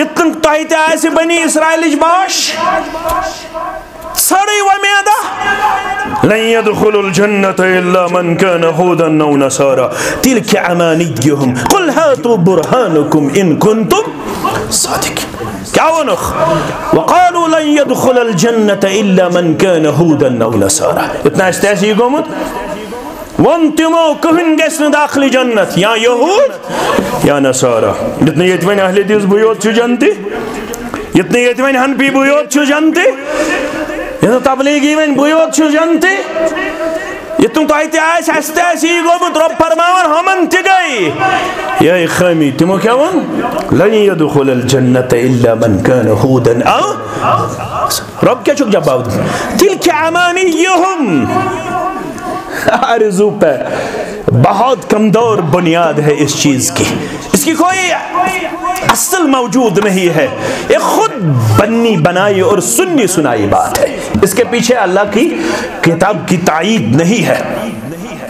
اتن تہی تہ آسہ بنی اسرائیلچ باش سڑی ومیدہ لن يدخل الجنة إلا من كان هودا أو نصارى. تلك أمانيهم قل هاتوا برهانكم إن كنتم صادقين. كاونخ. وقالوا لن يدخل الجنة إلا من كان هودا أو نصارى. اتنا استاسي قومت وانتمو كهن قسن داخل جنة. يا يهود يا نصارى. اتنا يتوين أهل ديوز بيوت شو جنتي؟ اتنا يتوين هنبي بيوت شو جنتي؟ یہ تبلیغی ون بیوت چھو جنتی یہ تم تو آئیتی آئیس ہستے ایسی گو بود رب فرماون ہمن تی گئی یا خامی تمو کیا ون لن يدخل الجنة الا من كان هودا او رب کیا چک جواب دیں تلک امانیہم عرضو پہ بہت کمدور بنیاد ہے اس چیز کی اس کی کوئی اصل موجود نہیں ہے۔ یہ خود بنی بنائی اور سنی سنائی بات ہے۔ اس کے پیچھے اللہ کی کتاب کی تائید نہیں ہے۔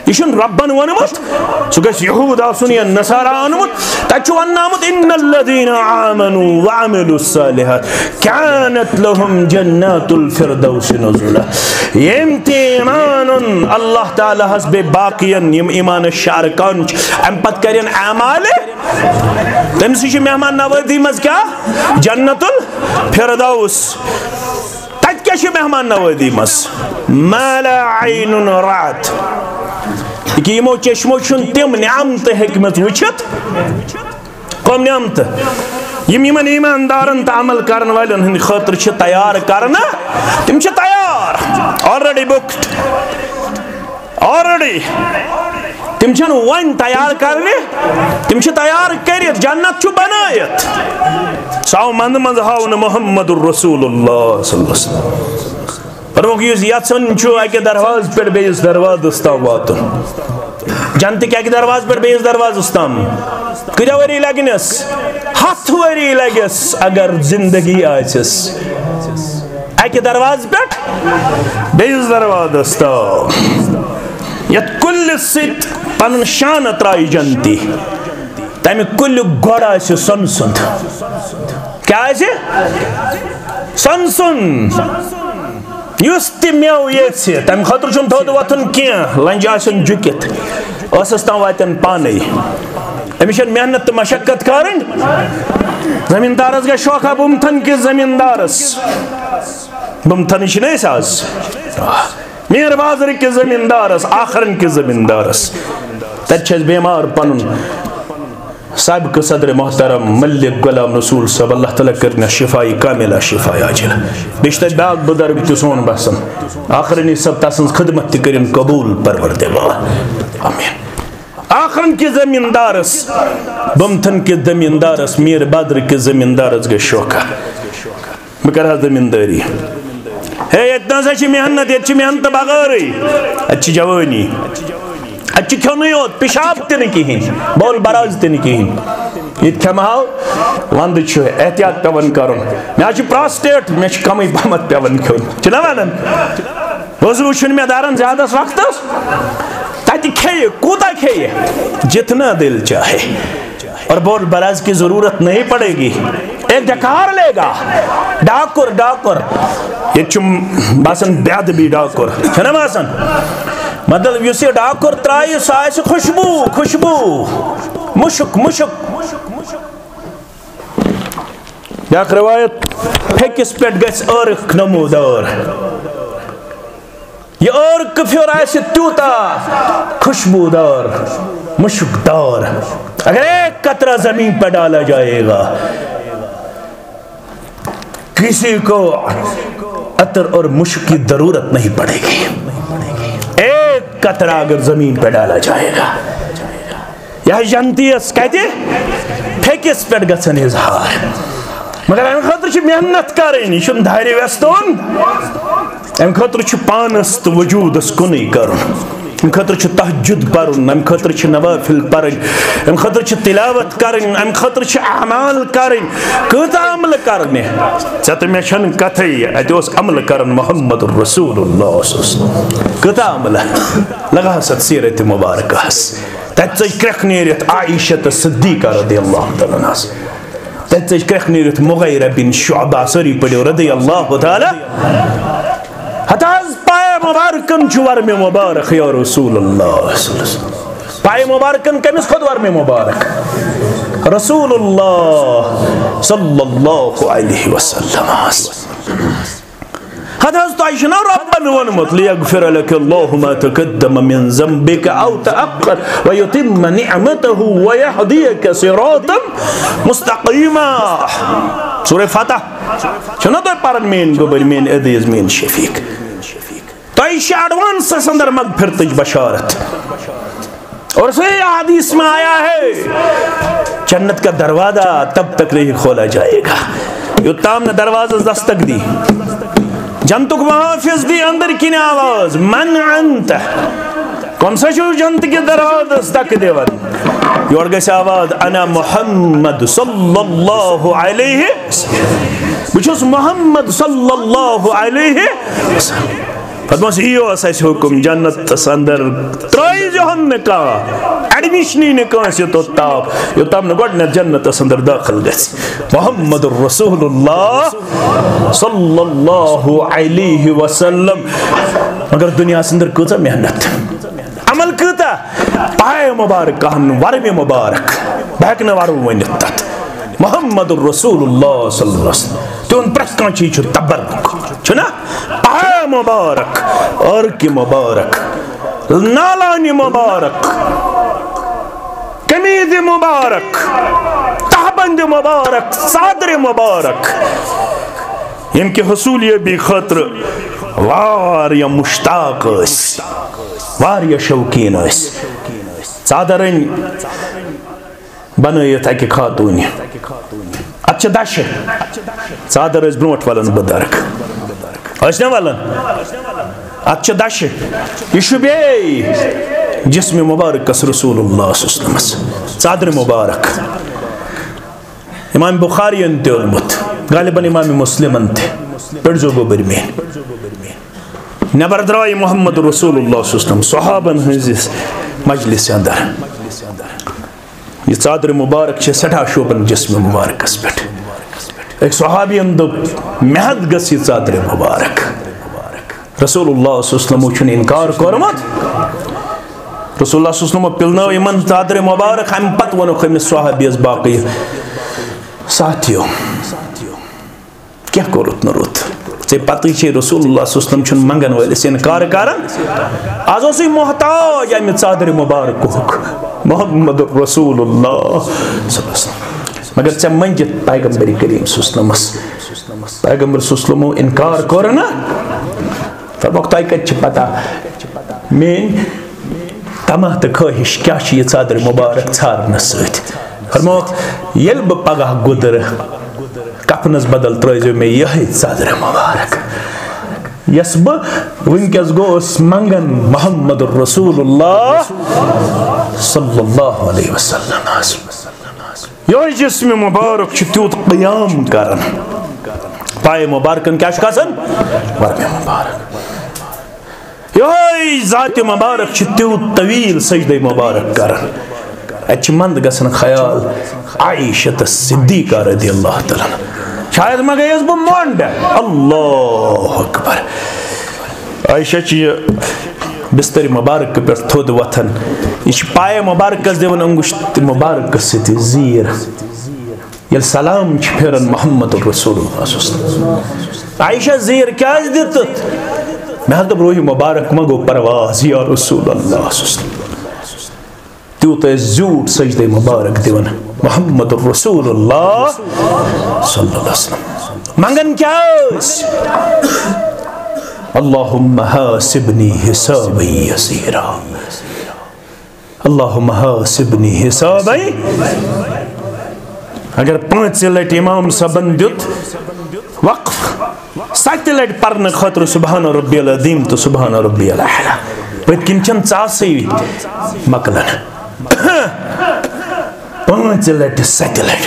یہ ربن ونمت سو گس یہود آسن یا نصارا ونمت تچو ونامت ان الذين آمنوا وعملوا الصالحات كانت لهم جنات الفردوس نزلا يمتي ایمان اللہ تعالی حسب باقین یم ایمان شارکان ام پت کرین اعمال تم سی مہمان نوازی مز کیا جنت الفردوس تت کیا مہمان نوازی مز ما لا عین رات کہ یمو چشمو چھن تم نعمت حکمت وچھت کم نعمت یم یمن ایماندارن تا عمل کرن والن ہند خاطر چھ تیار کرنا تم چھ تیار آلریڈی بکڈ آلریڈی تم چھن ون تیار کرنے تم چھ تیار کریت جنت چھ بنایت ساو مند مند ہاون محمد الرسول اللہ صلی اللہ علیہ وسلم پر وہ کیوں یتسن چھو اکہ درواز پر بیس درواز دستان واتن جنت کیا کہ درواز پر بیس درواز دستان کجا وری لگنس؟ ہتھ وری لگس اگر زندگی آسس اکہ درواز پر بیس درواز دستان یت کل ست پن شان ترائی جنتی تمہ کل گوڑ آس سن سند کیا آس سن سن۔ یس تہ میو یھ تمہ خاطر تھود وتھن کی لنج آسن جکت اسس تام واتن پانے امس محنت تو مشقت کریں زمیندارس گا شوقہ بمتھن کس زمیندارس بمتھن چھ آز میر بازر کس زمیندارس آخرن کس زمیندارس تب بیمار پن سابق صدر محترم ملک غلام رسول صاحب، اللہ تعالیٰ کرنا شفائی، کاملہ شفائی آجل۔ بیشتر بیاق بدرگ تو سون بسن آخرنی سب تسن خدمت تکرین قبول پروردگار۔ آمین۔ آخرن کی زمیندارس بمتن کی زمیندارس میر بدر کی زمیندارس گے شوکا۔ بکرہ زمینداری ہے، اتنا سا چی محنت یہ چی محنت بغیری اچھی جوانی۔ اچھی کیوں نہیں ہوت پیشاب تین کی بول براز تین کی ہین یہ کھماؤ وند چھو احتیاط پیون کرن میں آج پراسٹیٹ میں چھ کمی بہمت پیون کیون چلا وانن وضو چھن میں دارن زیادہ وقت تاتی کھیئے کوتا کھیئے جتنا دل چاہے اور بول براز کی ضرورت نہیں پڑے گی ایک ڈکار لے گا ڈاکر ڈاکر یہ چم باسن بیاد بھی ڈاکر چھنا باسن مطلب یہ ڈاکر ترائی سائے خوشبو خوشبو۔ مشک مشک۔ بیاک روایت، پھیکس پیٹ گیس ارک نمودار یہ ارک پھر ایسے تیوتا خوشبو دار مشک دار اگر ایک قطرہ زمین پر ڈالا جائے گا، کسی کو عطر اور مشک کی ضرورت نہیں پڑے گی۔ قطرہ اگر زمین پہ ڈالا جائے گا۔ یہ جنتی اس کہتے پھیکس پہ گسن اظہار۔ مگر ام خطر چھ محنت کریں یہ چھن ویستون۔ ام خطر چھ پانس تو وجود اس کنی کرن۔ ام خطر چھ تحجد پرن ام خطر چھ نوافل پرن ام خطر چھ تلاوت کرن ام خطر چھ اعمال کرن کتا عمل کرنے چت میں چھن کتھئی اتہ اس عمل کرن محمد رسول اللہ صلی اللہ علیہ وسلم کتا عمل لگا ست سیرت مبارکہ تت چھ کرخ نیرت عائشہ صدیقہ رضی اللہ تعالی عنہ تت کرخ نیرت مغیرہ بن شعبہ سری پڑھو رضی اللہ تعالی مبارکن چوار میں مبارک یا رسول اللہ پائے مبارکن کمیس خود ور میں مبارک رسول اللہ صلی اللہ علیہ وسلم. حضرت عائشہ ربنا ونمت ليغفر لك. الله ما تقدم من ذنبك أو تأخر ويتم نعمته ويهديك صراطا مستقيما. سورة فتح چنو تو پرن مین گبر مین عزیز مین شفیق تو ایشی ایڈوانس اندر مغفرتج بشارت۔ اور سے حدیث میں آیا ہے، جنت کا دروازہ تب تک نہیں کھولا جائے گا۔ یوتام نے دروازہ دستک دی۔ جنتک محافظ دی اندر کی آواز، من انت؟ کون سا شو جنت کے دروازہ دستک دے ون؟ یور گیس آواز، انا محمد صلی اللہ علیہ بچوس محمد صلی اللہ علیہ وسلم. فتمس ایو اس اس حکم جنت اندر ترائی جہن نکاح ایڈمیشنی نکاح سے تو تاپ یو تام نے گوڑنے جنت اندر داخل گئے محمد رسول اللہ صلی اللہ علیہ وسلم مگر دنیا اندر کتا محنت عمل کتا پائے مبارک کہن ورمی مبارک بہکنے وارو ونیت محمد رسول اللہ صلی اللہ علیہ وسلم تو ان پرس کان چیز تبرک چھنا پائے مبارک، اور کی مبارک، نالانی مبارک کمید مبارک تحبند مبارک صادر مبارک یم کی حصول یہ بھی خطر واریا مشتاق اس واریا شوقین اس صادرین بنائیت اکی خاتونی اچھا دش ژادر ٲسۍ برونٛٹھ والان بدرک ٲسۍ نا والان اَتھ چھِ دَشہِ یہِ چھُ بیٚیہِ جسمِ مُبارکس رسول اللہ وسلمس ژادرِ مُبارک امام بخارین تہِ اوٚنمُت غالباً امام مسلمن تہِ پٔرزو گوٚبٕر نٮ۪بر درٛاے محمد رسول اللہ وسلم صحابن ہٕنٛزِس مجلس اندر یہ ژادر مبارک چھِ سٮ۪ٹھاہ شوبن جسم مبارکس پٮ۪ٹھ ایک صحابی اندو محد گسی ژادر مبارک. رسول اللہ صلی اللہ علیہ وسلم انکار کوٚرمُت رسول اللہ صلی اللہ علیہ وسلم پلنو یمن چادر مبارک ہم پت ونو خمس صحابیز باقی. ساتھیو، کیا کرت نروت ژے پتہ چھ رسول اللہ صلی اللہ علیہ وسلم چھن منگن ولس انکار کران آز اوسے محتاج امہ ژادر مبارک محمد رسول اللہ صلی اللہ علیہ وسلم. مگر ژے منجت پیغمبر کریم صلی پیغمبر صلی اللہ علیہ وسلم انکار کور نا فرموک تۄہہِ کتہِ چھِ پتہ میٲنۍ تمہ تہٕ خٲہِش کیٛاہ چھِ یہِ ژادر مُبارک ژھارنہٕ سۭتۍ فرموک ییٚلہِ بہٕ پگاہ گُدرٕ کفنس بدل ترٲزیو مےٚ یِہے ژادر مبارک. یس بہٕ ونکس گوس منگن محمد رسول اللہ صلی اللہ علیہ وسلم. یہ جسم مبارک تیوت قیام کرن۔ پائے مبارکن کیا کھسان ورم مبارک۔ یہ ذات مبارک چھ تیوت طویل سجدہ مبارک کرن۔ اتھ مند گژھن خیال عائشہ صدیقہ رضی اللہ تعالیٰ شاید ما گیس بہ مونڈ اللہ اکبر۔ عائشہ چھ بستر مبارک پہ تھود وتھن یہ پائے مبارکس دون انگشت مبارک ست زیر۔ یل سلام پھرن محمد رسول اللہ عائشہ زیر کیا دت میں حضرت روحی مبارک مگو پرواز، یا رسول اللہ تیوت زیوٹ سجدہ مبارک دیون محمد رسول اللہ صلی اللہ علیہ وسلم۔ منگن کیا اس؟ اللہم حاسبنی حسابی یسیرا۔ اللہم حاسبنی حسابی۔ اگر پانچ لٹ امام صبن دیت، وقف۔ ست لٹ پرن خطر سبحان ربی العظیم تو سبحان ربی الحلا پت کن چن ژاسی مکلن پانچ لٹ ست لٹ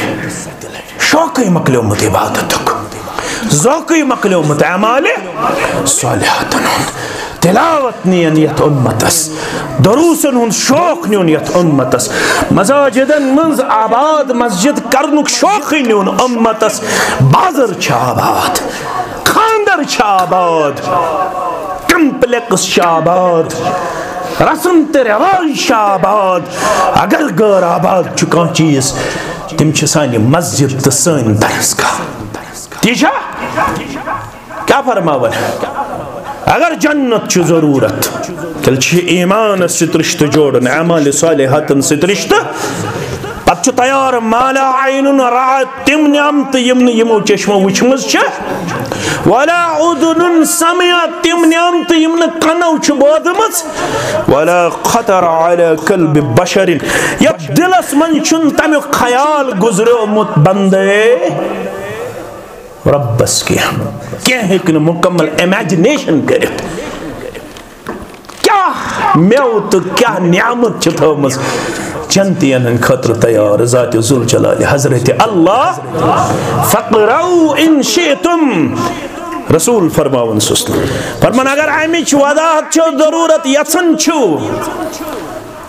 شوقی مکلیومت عبادتک ذوقی مکلیومت اعمال صالحاتن تلاوت نین یت امتس دروسن ہند شوق نیون یت امتس مزاجدن منز آباد، مسجد کرنک شوق نیون امتس بازر چھ آباد، خاندر چھ آباد، کمپلیکس چھ آباد، رسم تو رواج چھ آباد. اگر غیر آباد چھ کان چیز، تم چھ سانہ مسجد تو سن درسگاہ. ٹھیک کیا فرماون اگر جنت چھ ضرورت تیل چھ ایمان ست رشتہ جوڑن اعمال صالحاتن ست رشتہ پت چھ تیار مالا عین رعت تم نعمت یمن یمو چشمو وچمز چھ ولا اذن سمعت تم نعمت یمن کنو چھ بودمز ولا خطر على قلب بشر یب دلس من چن تم خیال گزرو مت بندے؟ ربس کی کیا ہیکن مکمل امیجنیشن کرت کیا میو تو کیا نعمت چھ تھومس؟ جنتین خطر تیار، ذات ذل جلال حضرت اللہ، فقرو ان شئتم۔ رسول فرماون سسل فرمان، اگر امیچ وضاحت چھو، ضرورت یسن چھو۔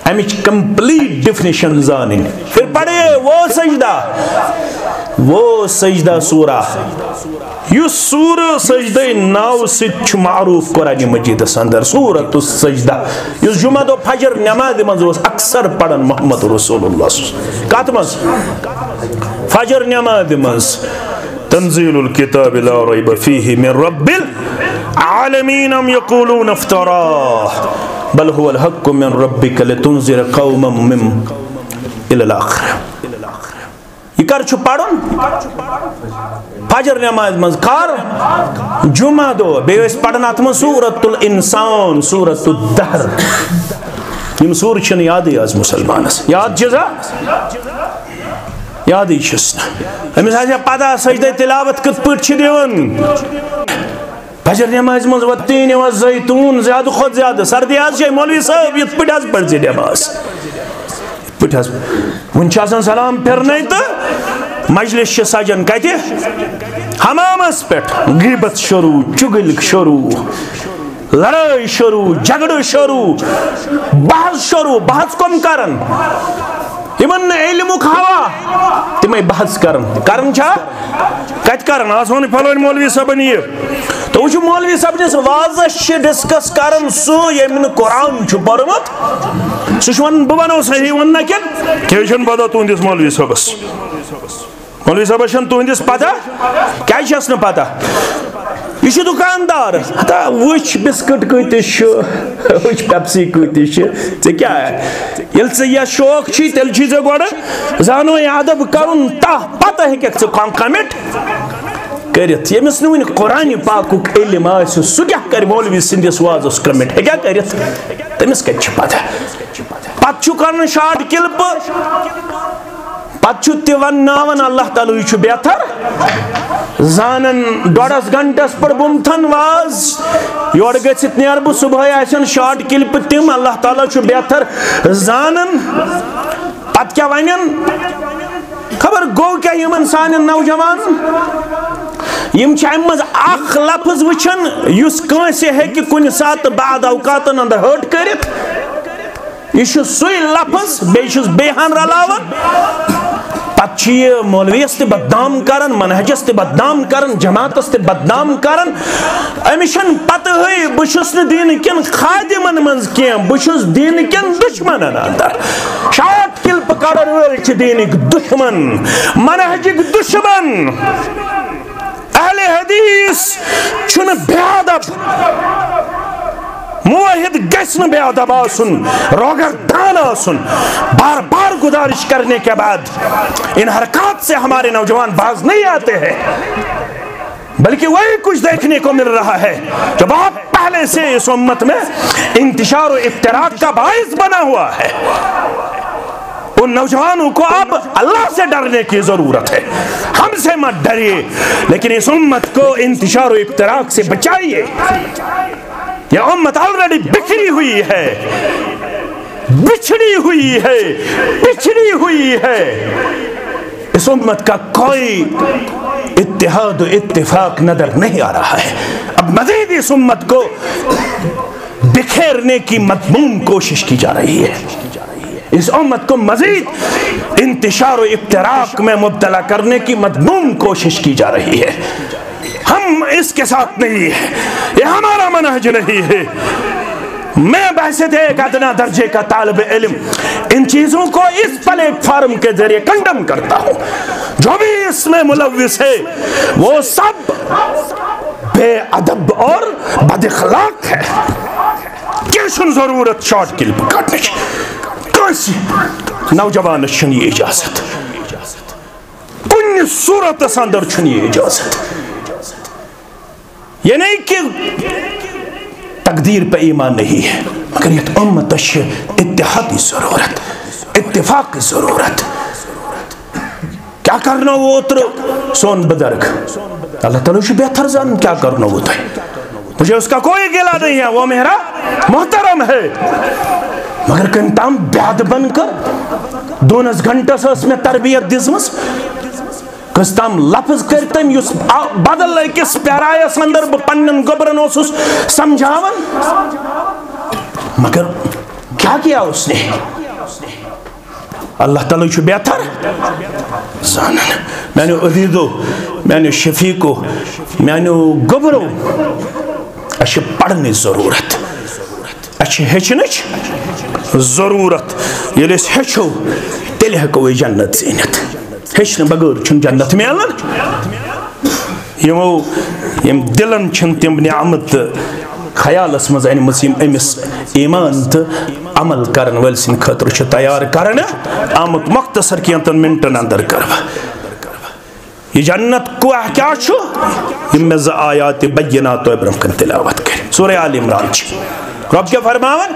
امیچ کمپلیٹ ڈیفنیشن زانن پھر پڑھے، وہ سجدہ۔ وہ سجدہ سورہ یہ سورہ سجدہ ناو ست معروف قرآن مجید اندر سورت السجدہ۔ اس جمعہ دو فجر نماز منز اکثر پڑھن محمد رسول اللہ کات مز فجر نماز منز۔ تنزيل الكتاب لا ريب فيه من رب العالمين ام يقولون افتراه بل هو الحق من ربك لتنذر قوما من الى الاخره کر چھو پڑھن فجر نماز مز کر جمعہ دو بیو اس پڑھن ات سورت الانسان سورت الدہر۔ یم سور چھن یادی آز مسلمانس یاد جزا؟ یادی چھسنا امس آج پتہ سجدہ تلاوت کت پٹ چھ دیون فجر نماز مز وتی نماز زیتون زیادہ خود زیادہ سردی آز جائے، مولوی صاحب، یت پٹ آز پڑھ زی نماز۔ پٹ آز۔ ون آسان سلام پھرنے تو مجلس چھ سجن کتہ حمامس پہ غیبت شروع چگل شروع لڑائی شروع جھگڑ شروع بحث شروع بحث کم کرن تمن علمک ہوا تمے بحث کرن کرن چھا کت کرن آسان پھلوین مولوی صاحبن یہ تو وہ مولوی صاحب نس واضح ڈسکس کرن سو یم قرآن پورمت سہ بہ ونو صحیح ون کن؟ کہ پتہ تہندس مولوی صاحبس؟ مولوی صاحبس تہندس پتہ؟ کیا پتہ؟ یہ دکاندار۔ وچ بسکٹ کتس وچ پیپسی کتس یہ شوق تیل چھی ژے گوڑ زانو ادب کرن تا پتہ ہیکھ ژے کمٹ کرت یمس نہ ون قرآن پاک علم آس سہ کیا کر؟ مولوی سندس وازس کمٹ ہیکیا کرت تمس کت پتہ؟ پتہ کر شاٹ کلپ پتہ تہ اللہ تعالیٰ یہ بہتر۔ زانن ڈوڑس گھنٹس پر بمتھن واز۔ یور گھت نیر بہ صبح آسن شاٹ کلپ تم، اللہ تعالیٰ بہتر۔ زانن، پتہ کیا ون خبر گو کیا یمن سان نوجوان یم چھ ام مز اخ لفظ وچھن، یس کنسے ہیکہ کن سات بعد اوقاتن اندر ہٹ کرت یہ سوی لفظ بے بیشس بیہان رلاون پتہ یہ مولویس تہ بدنام کرن، منہجس تہ بدنام کرن، جماعتس تہ بدنام کرن۔ امشن پتہ ہوئی بشس نہ دین کن خادمن منز کی بشس دین کن دشمنن اندر۔ شاٹ کل پکڑن ول چھ دینک دشمن منہجک دشمن۔ اہل حدیث چھن بیادب، موحد گسن بے ادب آسن، روگر دان آسن، بار بار گزارش کرنے کے بعد ان حرکات سے ہمارے نوجوان باز نہیں آتے ہیں، بلکہ وہی کچھ دیکھنے کو مل رہا ہے جو بہت پہلے سے اس امت میں انتشار و افتراق کا باعث بنا ہوا ہے۔ ان نوجوانوں کو اب اللہ سے ڈرنے کی ضرورت ہے۔ ہم سے مت ڈریے، لیکن اس امت کو انتشار و افتراق سے بچائیے۔ یہ امت آلریڈی بکھری ہوئی ہے۔ بچھڑی ہوئی ہے۔ بچھڑی ہوئی ہے۔ اس امت کا کوئی اتحاد و اتفاق نظر نہیں آ رہا ہے۔ اب مزید اس امت کو بکھیرنے کی مضمون کوشش کی جا رہی ہے۔ اس امت کو مزید انتشار و ابتراق میں مبتلا کرنے کی مضمون کوشش کی جا رہی ہے۔ ہم اس کے ساتھ نہیں ہیں۔ یہ ہمارا منہج نہیں ہے۔ میں بحثت ایک ادنا درجے کا طالب علم۔ ان چیزوں کو اس پلیٹ فارم کے ذریعے کنڈم کرتا ہوں۔ جو بھی اس میں ملوث ہے، وہ سب بے ادب اور بد اخلاق ہے۔ کیسن ضرورت شارٹ کلپ کٹنے کی کیسی نوجوان چھنی اجازت. کن صورت اندر چھنی اجازت. یہ نہیں کہ تقدیر پہ ایمان نہیں ہے مگر یہ امت اتحادی ضرورت، اتفاق کی ضرورت. کیا کرنا وہ اتر سون بدرگ. اللہ تعالیٰ سے بہتر زن کیا کرنا وہ تھے مجھے اس کا کوئی گلا نہیں ہے، وہ میرا محترم ہے۔ مگر کنتام بیاد بن کر دونس گھنٹہ سے اس میں تربیت دزمس کستام لفظ کرتم یس بدل اکس پیرایس اندر بہ پنن گبرن اوسس، سمجھاون؟ مگر کیا کیا اس نے؟ اللہ تعالیٰ چھو بہتر زانن، میں نے عدیدو میں نے شفیقو، میں نے گبرو، اچھے پڑھنے ضرورت، اچھے ہچنچ ضرورت یہ لیس ہچو تیلے ہکو جنت زینت ہیچن بغیر چھن جنت میلن یمو یم دلن چھن تم نعمت خیالس مز انمس یم امس ایمان تو عمل کرن ول سن خطر چھ تیار کرن آمت مختصر کینتن منٹن اندر کرو یہ جنت کو کیا چھو یم مز آیات بینات و ابرم کن تلاوت کر سورہ آل عمران چھ رب کیا فرماون،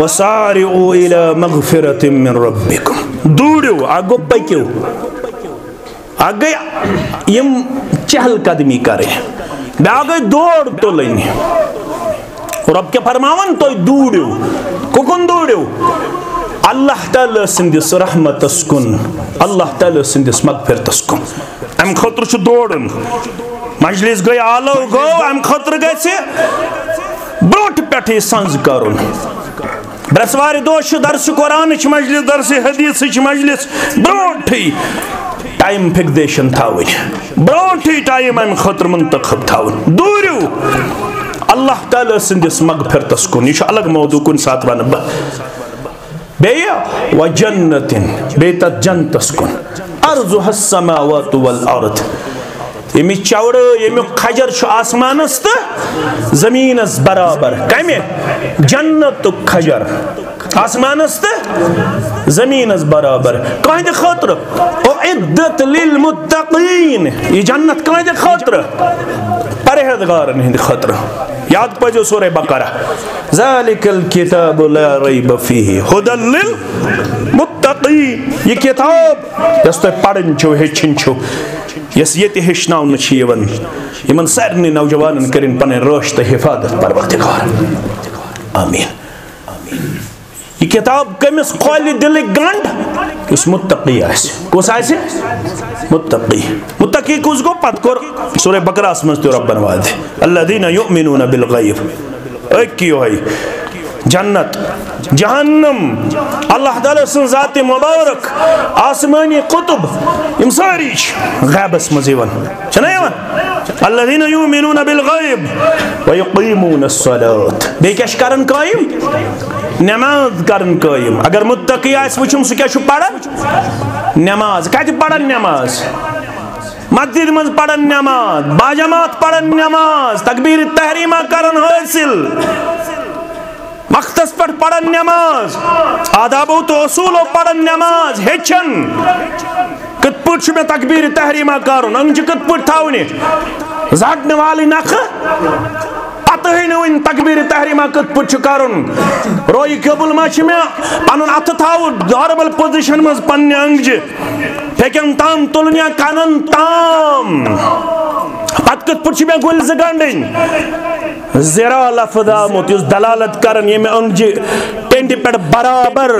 وسارعوا الى مغفرة من ربكم۔ دوڑو آگو پکیو۔ آگئی یم چہل قدمی کرے۔ آگئی دوڑ تو لینی اور اب کیا فرماون تو دوڑیو۔ ککن دوڑیو؟ اللہ تعالی سندس رحمت اسکن اللہ تعالی سندس مغفرت اسکن ام خطر چھ دوڑن۔ مجلس گئی آلو، گو، ام خطر گئی سے۔ بروٹ پیٹھے سنز کرن۔ برسواری دوش درس قرآن چھ مجلس، درس حدیث چھ مجلس۔ بروٹ ٹائم فکدیشن تھاوٕنۍ۔ برونٛٹھٕے ٹایم امہِ خٲطرٕ منتخب تھاوُن۔ دوٗرِو۔ اللہ تعالیٰ سٕنٛدِس مغفرتس کُن۔ یہِ چھُ الگ موضوٗع، کُنہِ ساتہٕ وَنہٕ بہٕ۔ بیٚیہِ و جنتِن بیٚیہِ تَتھ جنتس کُن۔ عرض السماوات والارض یمی چوڑٲے یمی کھجر چھ آسمانس تو زمینس برابر کمہِ جنتُک کھجر آسمانس تہٕ زمیٖنس برابر. کٕہٕنٛدِ خٲطرٕ اُعدت للمتقیٖن. یہِ جنت کٕہٕنٛدِ خٲطرٕ پرہیزگارن ہٕنٛدِ خٲطرٕ یاد پٔزیو سورے بقرہ. ذالک الکتاب لا ریب فیہ. ہدى للمتقین. یہ کتاب یس تۄہہِ پرن چھو ہیٚچھِن چھو یس ییٚتہِ ہیٚچھناونہٕ چھِ یِوان یِمن سارنٕے نوجوانن کٔرِنۍ پنٕنۍ رٲچھ تہٕ حفاظت پروردگار. آمیٖن. یہ کتاب کٔمِس کھولہِ دِلٕکۍ گنٛڈ یُس متقی آسہِ کُس آسہِ متقی۔ متقی کُس گوٚو پتہٕ کوٚر سورہ بقرہس منٛز تہِ رۄبن وادِ الذیٖنَ یُؤمِنوٗنَ بالغیب۔ أکۍ یِہوٚے جنت۔ جہنم۔ اللہ تعالیٰ سٕنٛز ذاتِ مبارک آسمٲنی قطب یِم سٲری چھِ غیبس منٛز یِوان چھِنہ یِوان الذیٖنَ یُؤمِنوٗنَ بالغیب وَیُقیٖموٗنَ الصَّلَاةَ. بیٚیہِ کیٛاہ چھِ کران قٲیِم نٮ۪ماز کران قٲیِم اگر متقی آسہِ وٕچھُن سُہ کیٛاہ چھُ پران نٮ۪ماز کتہِ پران نٮ۪ماز مسجد منٛز پران نٮ۪ماز باجمات پران نٮ۪ماز تقبیٖر تحریٖما کران حٲصِل وقتس پٮ۪ٹھ پران نٮ۪ماز آدابو تہٕ اصوٗلو پران نٮ۪ماز ہیٚچھان کِتھ پٲٹھۍ چھُ مےٚ تقبیٖر تحریٖما کرُن أنٛگجہِ کِتھ پٲٹھۍ تھاونہِ زَٹنہٕ والٕنۍ نکھٕ پتہٕ نہٕ وٕنہِ تقبیٖر تحریٖما کِتھ پٲٹھۍ چھُ کرُن رویہِ ما چھِ مےٚ پنُن اَتھٕ تھاوُن نارمل پُزِشن منٛز پننہِ أنٛگجہِ پھیٚکٮ۪ن تام تُلُن یا کَنن تام پتہٕ کِتھ پٲٹھۍ چھِ مےٚ گُلۍ زٕ گنٛڈٕنۍ لفظ آمُت یُس دلالت کران ییٚمہِ أنٛگجہِ ٹٮ۪نٛڈِ پٮ۪ٹھ برابر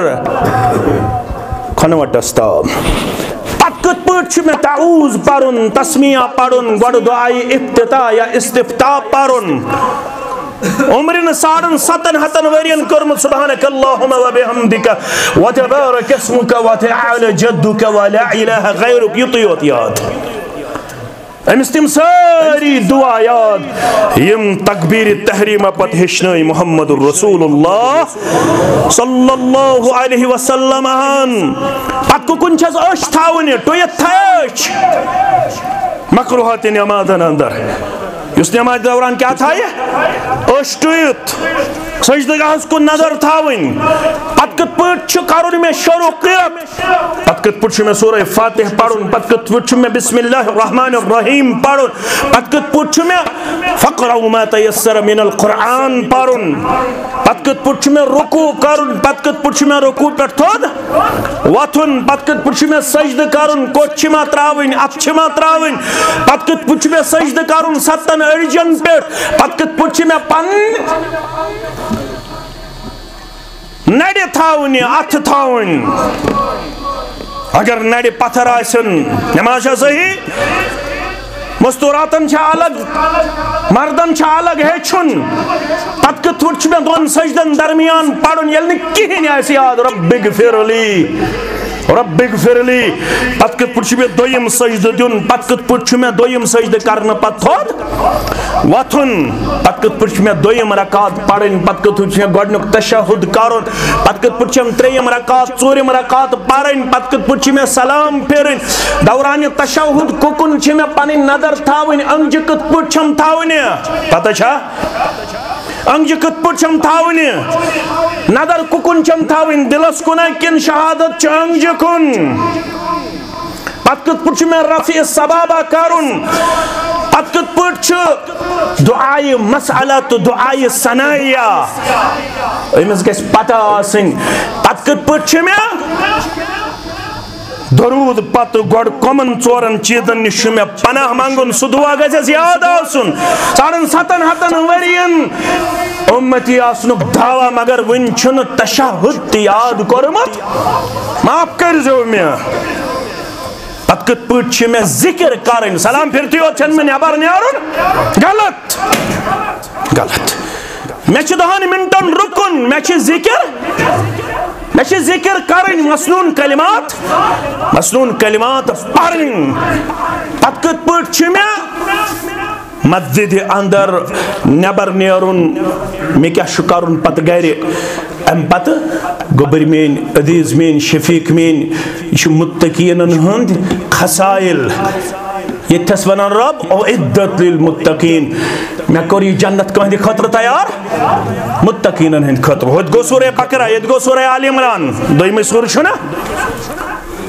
کھۄنوَٹس تام کت کِتھ میں چھُ پرن، تسمیہ پرن تسمیا دعائی افتتا یا استفتا پرن۔ عمرن نہٕ ساڑن ستن ہتن ورین کوٚرمُت سبحانک اللہم و بحمدک۔ و تبارک اسمک و وتعالى جدک، ولا اله غیرک یُتُے یوت یاد۔ امس تم سٲری دعا یاد یِم تقبیٖر تحریمہ پتہٕ ہیٚچھنٲے محمد الرسول اللہ صلی اللہ علیہ وسلم ہن پتہٕ کُکُن چھس أچھ تھاوٕنہِ ٹُوِتھ تھاے أچھ مکروہاتہِ یُس نٮ۪مازِ دوران کیٛاہ تھایہِ أچھ ٹُوِتھ سجدگاہس کُن نظر تھاوٕنۍ پتہٕ کِتھ پٲٹھۍ چھُ کرُن مےٚ شروع پتہٕ کِتھ پٲٹھۍ چھُ مےٚ سورے فاتح پرُن پتہٕ کِتھ پٲٹھۍ چھُ مےٚ بسم اللہ الرحمن الرحیم پرُن پتہٕ کِتھ پٲٹھۍ چھُ مےٚ فقرا ما تیسر من القرآن پرُن پتہٕ کِتھ پٲٹھۍ چھُ مےٚ رُکوٗ کرُن پتہٕ کِتھ پٲٹھۍ چھُ مےٚ رُکوٗ پٮ۪ٹھ تھوٚد وۄتھُن پتہٕ کِتھ پٲٹھۍ چھُ مےٚ سجدٕ کرُن کوٚٹھ چھِ ما تراوٕنۍ اَتھٕ چھِ ما تراوٕنۍ پتہٕ کِتھ پٲٹھۍ چھُ مےٚ سجدٕ کرُن ستن أڑجن پٮ۪ٹھ پتہٕ کِتھ پٲٹھۍ چھِ مےٚ پنٕنۍ نرِ تھاونہِ اَتھٕ تھاوٕنۍ اگر نرِ پتھر آسن نٮ۪ماز چھا صحیح مستوٗراتن چھا الگ مردن چھا الگ ہیٚچھُن پتہٕ کِتھ پٲٹھۍ چھُ مےٚ دۄن سجدن درمیان پرُن ییٚلہِ نہٕ کِہینۍ آسہِ یاد رۄبِگ فرلی رۄبِگ فرلی پتہٕ کِتھ پٲٹھۍ چھُ مےٚ دوٚیِم سجدٕ دیُن پتہٕ کِتھ پٲٹھۍ چھُ مےٚ دوٚیِم سجدٕ کرنہٕ پتہٕ تھوٚد وۄتھُن پتہٕ کِتھ پٲٹھۍ چھُ مےٚ دوٚیِم رکات پرٕنۍ پتہٕ کِتھ پٲٹھۍ چھُ مےٚ گۄڈٕنیُک تشہُد کرُن پتہٕ کِتھ پٲٹھۍ چھَم رکات ژوٗرِم رکات پرٕنۍ پتہٕ سلام پھِرٕنۍ دورانہِ تشہُد کُکُن چھِ مےٚ نظر تھاوٕنۍ أنٛگجہِ کِتھ پٲٹھۍ چھَم تھاونہِ پتہ چھا أنٛگجہِ کِتھ پٲٹھۍ چھَم تھاونہِ نظر کُکُن چھَم تھاوٕنۍ دِلس کُنا کِنہٕ شہادت چھِ أنٛگجہِ کُن؟ پتہٕ کِتھ پٲٹھۍ چھُ مےٚ رفیع سبابا کرُن پتہٕ کِتھ پٲٹھۍ چھُ دُعایہِ مسالہ تہٕ دُعایہِ سنایا أمِس گژھِ پتہ آسٕنۍ پتہٕ کِتھ پٲٹھۍ چھِ مےٚ دروٗد پتہٕ گۄڈٕ کۄمن ژورن چیٖزن نِش چھُ مےٚ پناہ منٛگُن سُہ دُعا گژھِ یاد آسُن۔ ساڑن ستن ہتن ؤرین اُمتی آسنُک دعوا مگر وُنہِ چھُنہٕ تشہُد تہِ یاد کوٚرمُت۔ معاف کٔرزیٚو مےٚ۔ پتہٕ کِتھ پٲٹھۍ چھِ مےٚ ذِکِر کرٕنۍ؟ سلام پھِرتھٕے یوت چھنہٕ مےٚ نٮ۪بر نیرُن۔ غلط۔ غلط۔ مےٚ چھِ دہن مِنٹن رُکُن، مےٚ چھِ ذِکِر۔ مے ذکر کرن مسنون کلمات مسنون کلمات پرن۔ پت کت پٹ مے؟ مسجد اندر نبر نیرن مے کیا کرن پت گھر ام پت گوبر مین، عزیز مین، شفیق مین یہ متقین ہند، خسائل۔ يتسبن الرب. أو إدت للمتقين. ما كوري جنة كهندي خطر تيار؟ متقين هند خطر. هد گو سورة بقرة يد گو سورة آل عمران. دويمة سورة شنا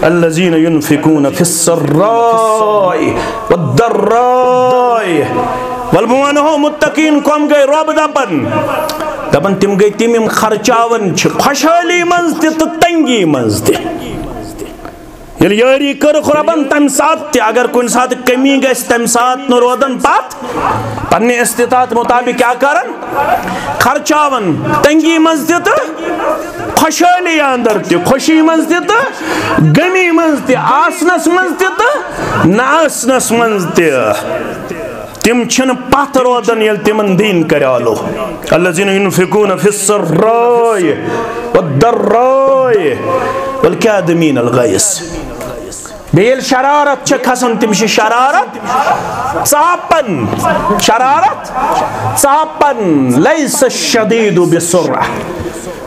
الذين ينفقون في السراء والضراء. هو متقين قوم گئی رب دبن. دبن تم گئی تم خرچاون چه خشالي منز دي تتنگي منز دي یل یاری کر خربن تم سات تہ اگر کن سات کمی گس تم سات نو رودن پات پنہ استطاعت مطابق کیا کرن؟ خرچاون، تنگی منز تہ خوشحالی اندر تہ خوشی منز تہ تو منز تہ آسنس منز تہ تو آسنس منز تہ تم چھن پتھ روزن یل تمن دین کرالو۔ الذين ينفقون في السراء والضراء والكاظمين الغيظ بیل شرارت چه خسن تمش شرارت صاحبن شرارت صاحبن ليس الشديد بسرعة.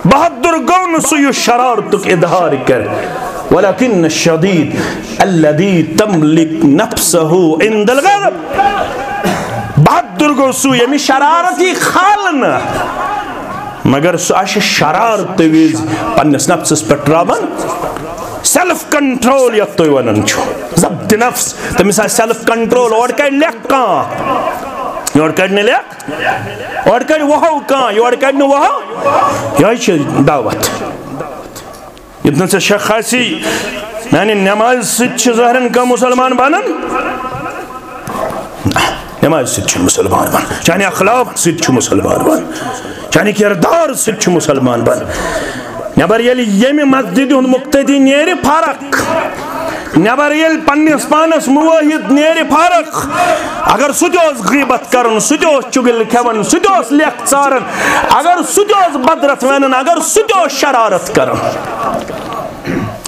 بهدر قون سيو شرارتك إظهار كر ولكن الشديد الذي تملك نفسه عند الغضب. بهدر قون سو يمي شرارتي خالنا مگر سو اش شرارت ويز پنس نفسس پترابن سیلف کنٹرول یت تو ونن چھو ضبط نفس تمس آ سیلف کنٹرول اور کڑ لیک کان یور کڑ نے لیک اور کڑ وہو کان یور کڑ نے وہو یہ چھ دعوت اتنا سے شخصی یعنی نماز سچ ظاہرن کا مسلمان بنن نماز سچ مسلمان بن چاہنے اخلاق سچ مسلمان بن چاہنے کردار سچ مسلمان بن نبر یلی یمی مسجد ہند مقتدی نیری فرق نبر یل پنس پانس مواحد نیری فرق اگر سجوز غیبت کرن سجوز چگل کھون سجوز لیک ژارن اگر سجوز بدرت ونن اگر سجوز شرارت کرن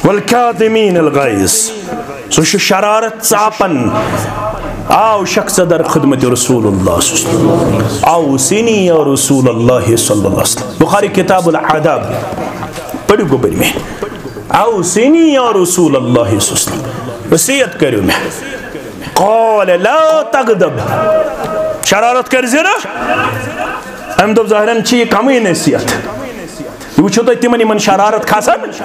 والکاظمین الغیظ سو شرارت ژاپن آو شخص در خدمت رسول اللہ صلی اللہ علیہ وسلم آو سینی رسول اللہ صلی اللہ علیہ وسلم بخاری کتاب العاداب پڑھو گو بری میں۔ آو سینی یا رسول اللہ صلی اللہ علیہ وسلم وسیعت کرو میں۔ قال لا تغدب شرارت کر زیرہ ام دب ظاہران چی کمی نصیحت۔ یہ وچھو تو تمن من شرارت کھسن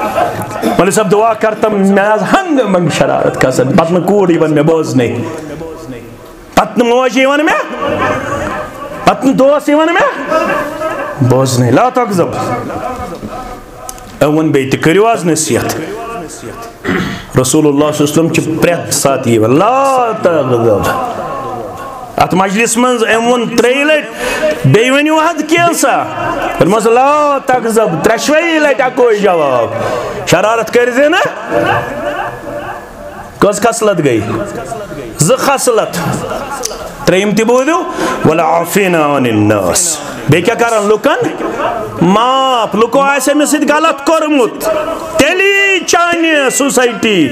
مولوی صاحب دعا کرتم، میں آز ہنگ منگ شرارت کھسن پتن کوڑی بن میں بوز نہیں پتن موج جی ایوان میں۔ پتن دوست ایوان میں۔ بوز نہیں لا تغضب۔ أون بیت کریو آز نصیحت رسول اللہ صلی اللہ علیہ وسلم چھ پریت ساتھ یہ لا تغضب. أت مجلس منز امون تری لٹ بی ونیو حد کیسا فرماس لا تغضب. ترشوی لٹ اکوئی جواب. شرارت کر زینا کس خصلت گئی ز خصلت تریم تی بودو ولا عافینا عن الناس. بے کیا کرن لکن ماپ لکو ایسے میں سید غلط کرمت تیلی چانی سوسائٹی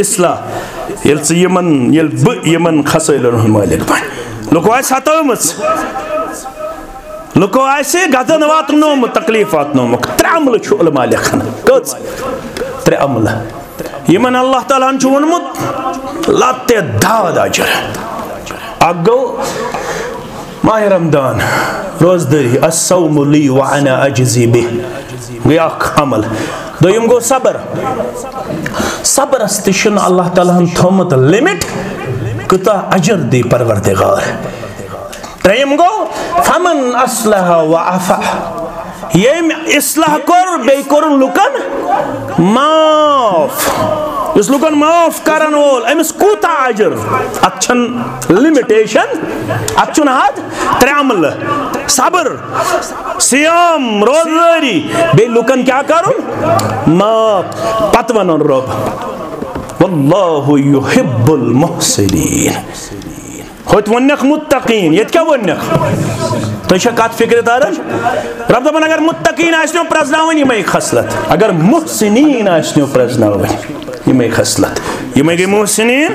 اصلاح یل سے یمن یل ب یمن خسائل رحم مالک بان لکو ایسے ہتومت لکو ایسے گذن وات نوم تکلیفات نوم تر عمل چھو علماء لکھن کچھ تر عمل یمن اللہ تعالیٰ ہن چھو ونمت لاتے داد آجر اگو ماہ رمضان روزداری السوم لی وانا اجزی بی گیا عمل دویم گو صبر صبر استشن اللہ تعالیٰ ہن تھومت لیمٹ کتا اجر دی پروردگار تریم گو فمن اصلح و عفا یم اصلاح کر بی کرن لکن معاف یس لوگن معاف کرن وول امس کوتا اجر اچھن لمیٹیشن اچھن حد ترامل صبر سیام روزداری بے لوگن کیا کرن معاف پتونن رب واللہ یحب المحسنین ہوت ونخ متقین، یہ کیا ونخ تو یہ کت فکر تارن رب دبن اگر متقین آسنو پرزناون یہ خصلت۔ اگر محسنین آسنو پرزناون یہ خصلت۔ یہ گئی محسنین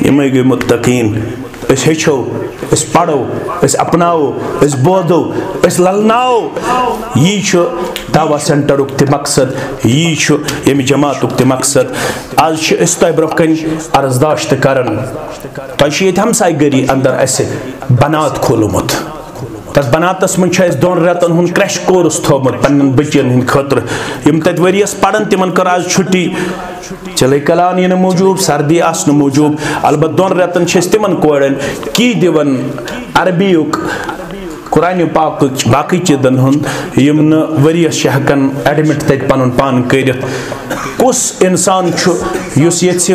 یہ گئی متقین، اس ہچو اس پڑھو اس اپناو اس بودو، اس للناو یہ چھو دعوی سینٹر تی مقصد یہ چھو یم جماعت تی مقصد۔ آج چھو اس تو برو کن ارزداشت کرن۔ تو چھو یہ ہمسائی گری اندر ایسے بنات کھولمت تس بناتس من اس دون رتن ہن کریش کورس تھومت پنن بچن ہن خطر۔ یم تت وریس پڑھن تمن کر آج چھٹی۔ چلے کلان یہ موجوب، سردی آسن موجوب۔ البت دون رتن چھس تمن کورن کی دیون؟ عربیک قرآن پاک باقی چیزن ہند یم وریس ہکن ایڈمٹ تت پن پان کرت کس انسان اس یہ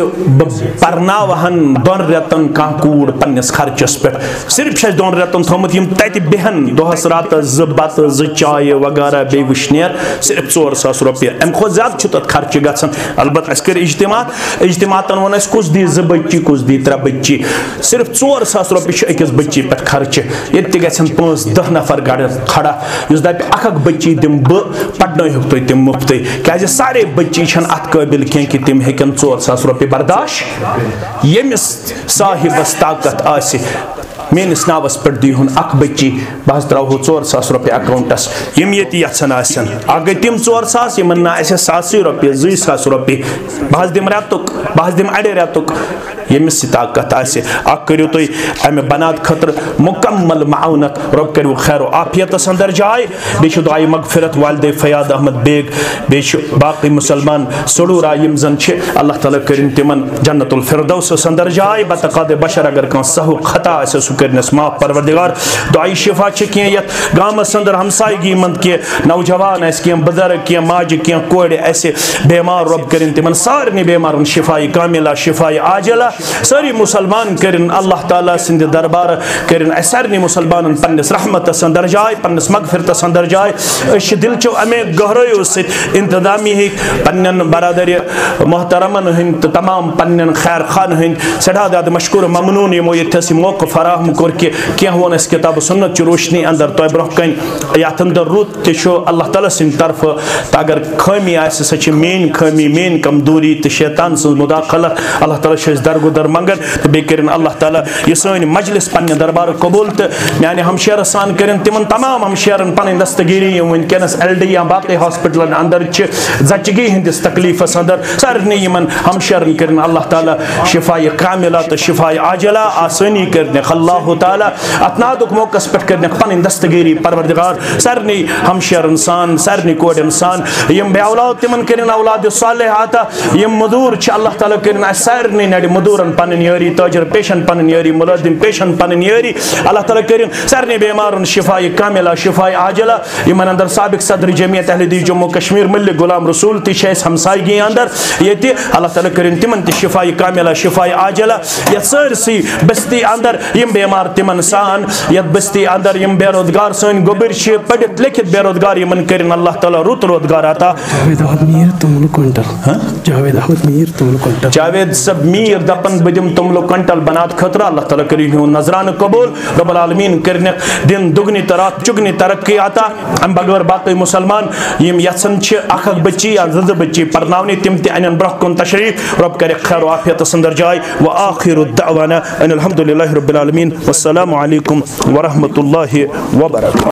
پرناوہن دون رتن کان کوڑ پنس خرچس پہ صرف دون رتن تھومت یم تت بہن دہس رات ز بت ز چائے وغیرہ بی وشنیر صرف ژور ساس روپیہ ام کھو زیادہ چھ تت خرچ گژھان البتہ اس کر اجتماع اجتماعتن ون اس کس دی ز بچی کس دی ترے بچی صرف ژور ساس روپیہ چھ أکِس بچی پہ خرچ یہ تہ گژھن پانژھ دہ نفر گڑ کھڑا۔ اس دپ اک بچی دم بہ پڑنٲیہُکھ تھی تم مفت کیازِ سارے بچی ات قابل قٲبِل کینٛہہ کہِ تِم ہیٚکن ساس روپیے برداشت یمس صاحبس طاقت آ میٲنِس ناوس پٮ۪ٹھ دِیہُن اکھ بچی، بہٕ حظ تراوہو ژور ساس رۄپیہِ اکاونٹس یِم ییٚتہِ یژھان آسن۔ اکھ گٔے تِم ژور ساس، یِمن نہٕ آسہِ ساسٕے رۄپیہِ، زٕے ساس رۄپیہِ۔ بہٕ حظ دِمہٕ رٮ۪تُک، بہٕ حظ دِمہٕ اَڑِ طاقت آسہِ۔ اکھ کٔرِو تُہۍ اَمہِ بنات خٲطرٕ مُکمل معاونت۔ رۄب کٔرِو خیر و عافیتس اندر جاے۔ بیٚیہِ چھُ دعایہِ مغفرت والدے فیاد احمد بیگ۔ بیٚیہِ چھُ باقٕے مُسلمان سڑوٗرا یِم زن چھِ، اللہ تعالیٰ کٔرِن تِمن جنت الفردوسس اندر جاے۔ بتقاد بشر اگر کانٛہہ سہو خطا آسہِ کٔرنس. معاف پروردگار، دعائی شفا چھِ کینٛہہ یتھ گامس اندر ہمسایگی منٛز کینٛہہ نوجوان آسہِ کینٛہہ بُزرگ کینٛہہ ماجہِ کینٛہہ کورِ آسہِ بیمار رۄب کٔرِن تِمن سارنٕے بیمارن شفایہِ کاملہ شفایہِ عاجلہ سٲری مُسلمان کٔرِن، اللہ تعالیٰ سٕنٛدِ دربار کٔرِن اَسہِ سارنٕے مُسلمانن پننِس رحمتس اندر جاے پننِس مغفرتس اندر جاے أسۍ چھِ امے گہرٲیو سۭتۍ انتظامی ہٕکۍ پننٮ۪ن برادرِ محترمن ہٕنٛدۍ تمام پننٮ۪ن خیر خان ہٕنٛدۍ سٮ۪ٹھاہ زیادٕ مشکوٗر ممنوٗن یِمو ییٚتھس یہِ موقعہٕ فراہم کوٚر کہِ کینٛہہ ووٚن اَسہِ کِتاب سُنت چہِ روشنی اندر تۄہہِ برونٛہہ کَنۍ یتھ اندر رُت تہِ چھُ اللہ تعالیٰ سٕنٛدِ طرفہٕ تہٕ اگر خٲمی آسہِ سۄ چھِ میٲنۍ خٲمی میٲنۍ کمزوری تہٕ شیطان سٕنٛز مُداخلت اللہ تعالیٰ چھِ أسۍ درگُدر منٛگان تہٕ بیٚیہِ کٔرِنۍ اللہ تعالیٰ یہِ سٲنۍ مجلس پننہِ دربار قبوٗل تہٕ میانہِ یعنی ہمشیرس سان کٔرِنۍ تِمن تمام ہمشیرن پنٕنۍ دستگیری یِم وٕنکیٚنس ایل ڈی یا باقٕے ہاسپٹلن اندر چھِ زچگی ہٕنٛدِس تکلیٖفس اندر سارنٕے یِمن ہمشیرن کٔرِنۍ اللہ تعالیٰ شفایہِ کاملہ تہٕ شفایہِ عاجلہ آسٲنی کٔرنِکھ اللہ تعالیٰ اتھ نادُک موقعس پٮ۪ٹھ کٔرنِکھ پنٕنۍ دستگیری پروردگار۔ سارنٕے ہمشیرن سان سارنٕے کورٮ۪ن سان یِم بے اولاد تِمن کٔرِنۍ اولاد صالح عطا یِم مٔدوٗر چھِ اللہ تعالیٰ کٔرِنۍ اَسہِ سارنٕے نرِ مٔدوٗرن پنٕنۍ یٲری تٲجر پیشن پنٕنۍ یٲری مُلٲزِم پیشن پنٕنۍ یٲری اللہ تعالیٰ کٔرِنۍ سارنٕے بیمارن شفایہِ کاملہ شفایہِ عاجلہ۔ یِمن اندر سابق صدر جمعیت اہل حدیث جموں کشمیٖر ملک غلام رسول تہِ چھِ اَسہِ ہمسایگی اندر۔ ییٚتہِ اللہ تعالیٰ کٔرِنۍ تِمن تہِ شفایہِ کاملہ شفایہِ عاجلہ۔ یتھ سٲرسٕے بستی اندر یِم بیمار تِمن سان یتھ بستی اندر یِم بے روزگار سٲنۍ گوٚبٕرۍ چھِ پٔرِتھ لیکھِتھ بے روزگار یِمن کٔرِنۍ اللہ تعالیٰ رُت روزگار عطا جاوید صٲب میٖر دپان بہٕ دِمہٕ توٚملُک کۄنٛٹل بنات خٲطرٕ اللہ تعالیٰ کٔرِنۍ یِہُنٛد نظرانہٕ قبوٗل رۄب العالمیٖن کٔرنِکھ دِن دُگنہِ تہٕ راتھ چُگنہِ ترقی عطا اَمہِ بغٲر باقٕے مُسلمان یِم یژھان چھِ اکھ بٔچی یا زٕ زٕ بٔچی پرناونہِ تِم تہِ اَنن برونٛہہ کُن تشریٖف رۄب کَرٮ۪کھ خیر وافیتس اندر جاے و آخر الدعوانا ان الحمد لله رب العالمين والسلام علیکم ورحمۃ اللہ وبرکاتہ۔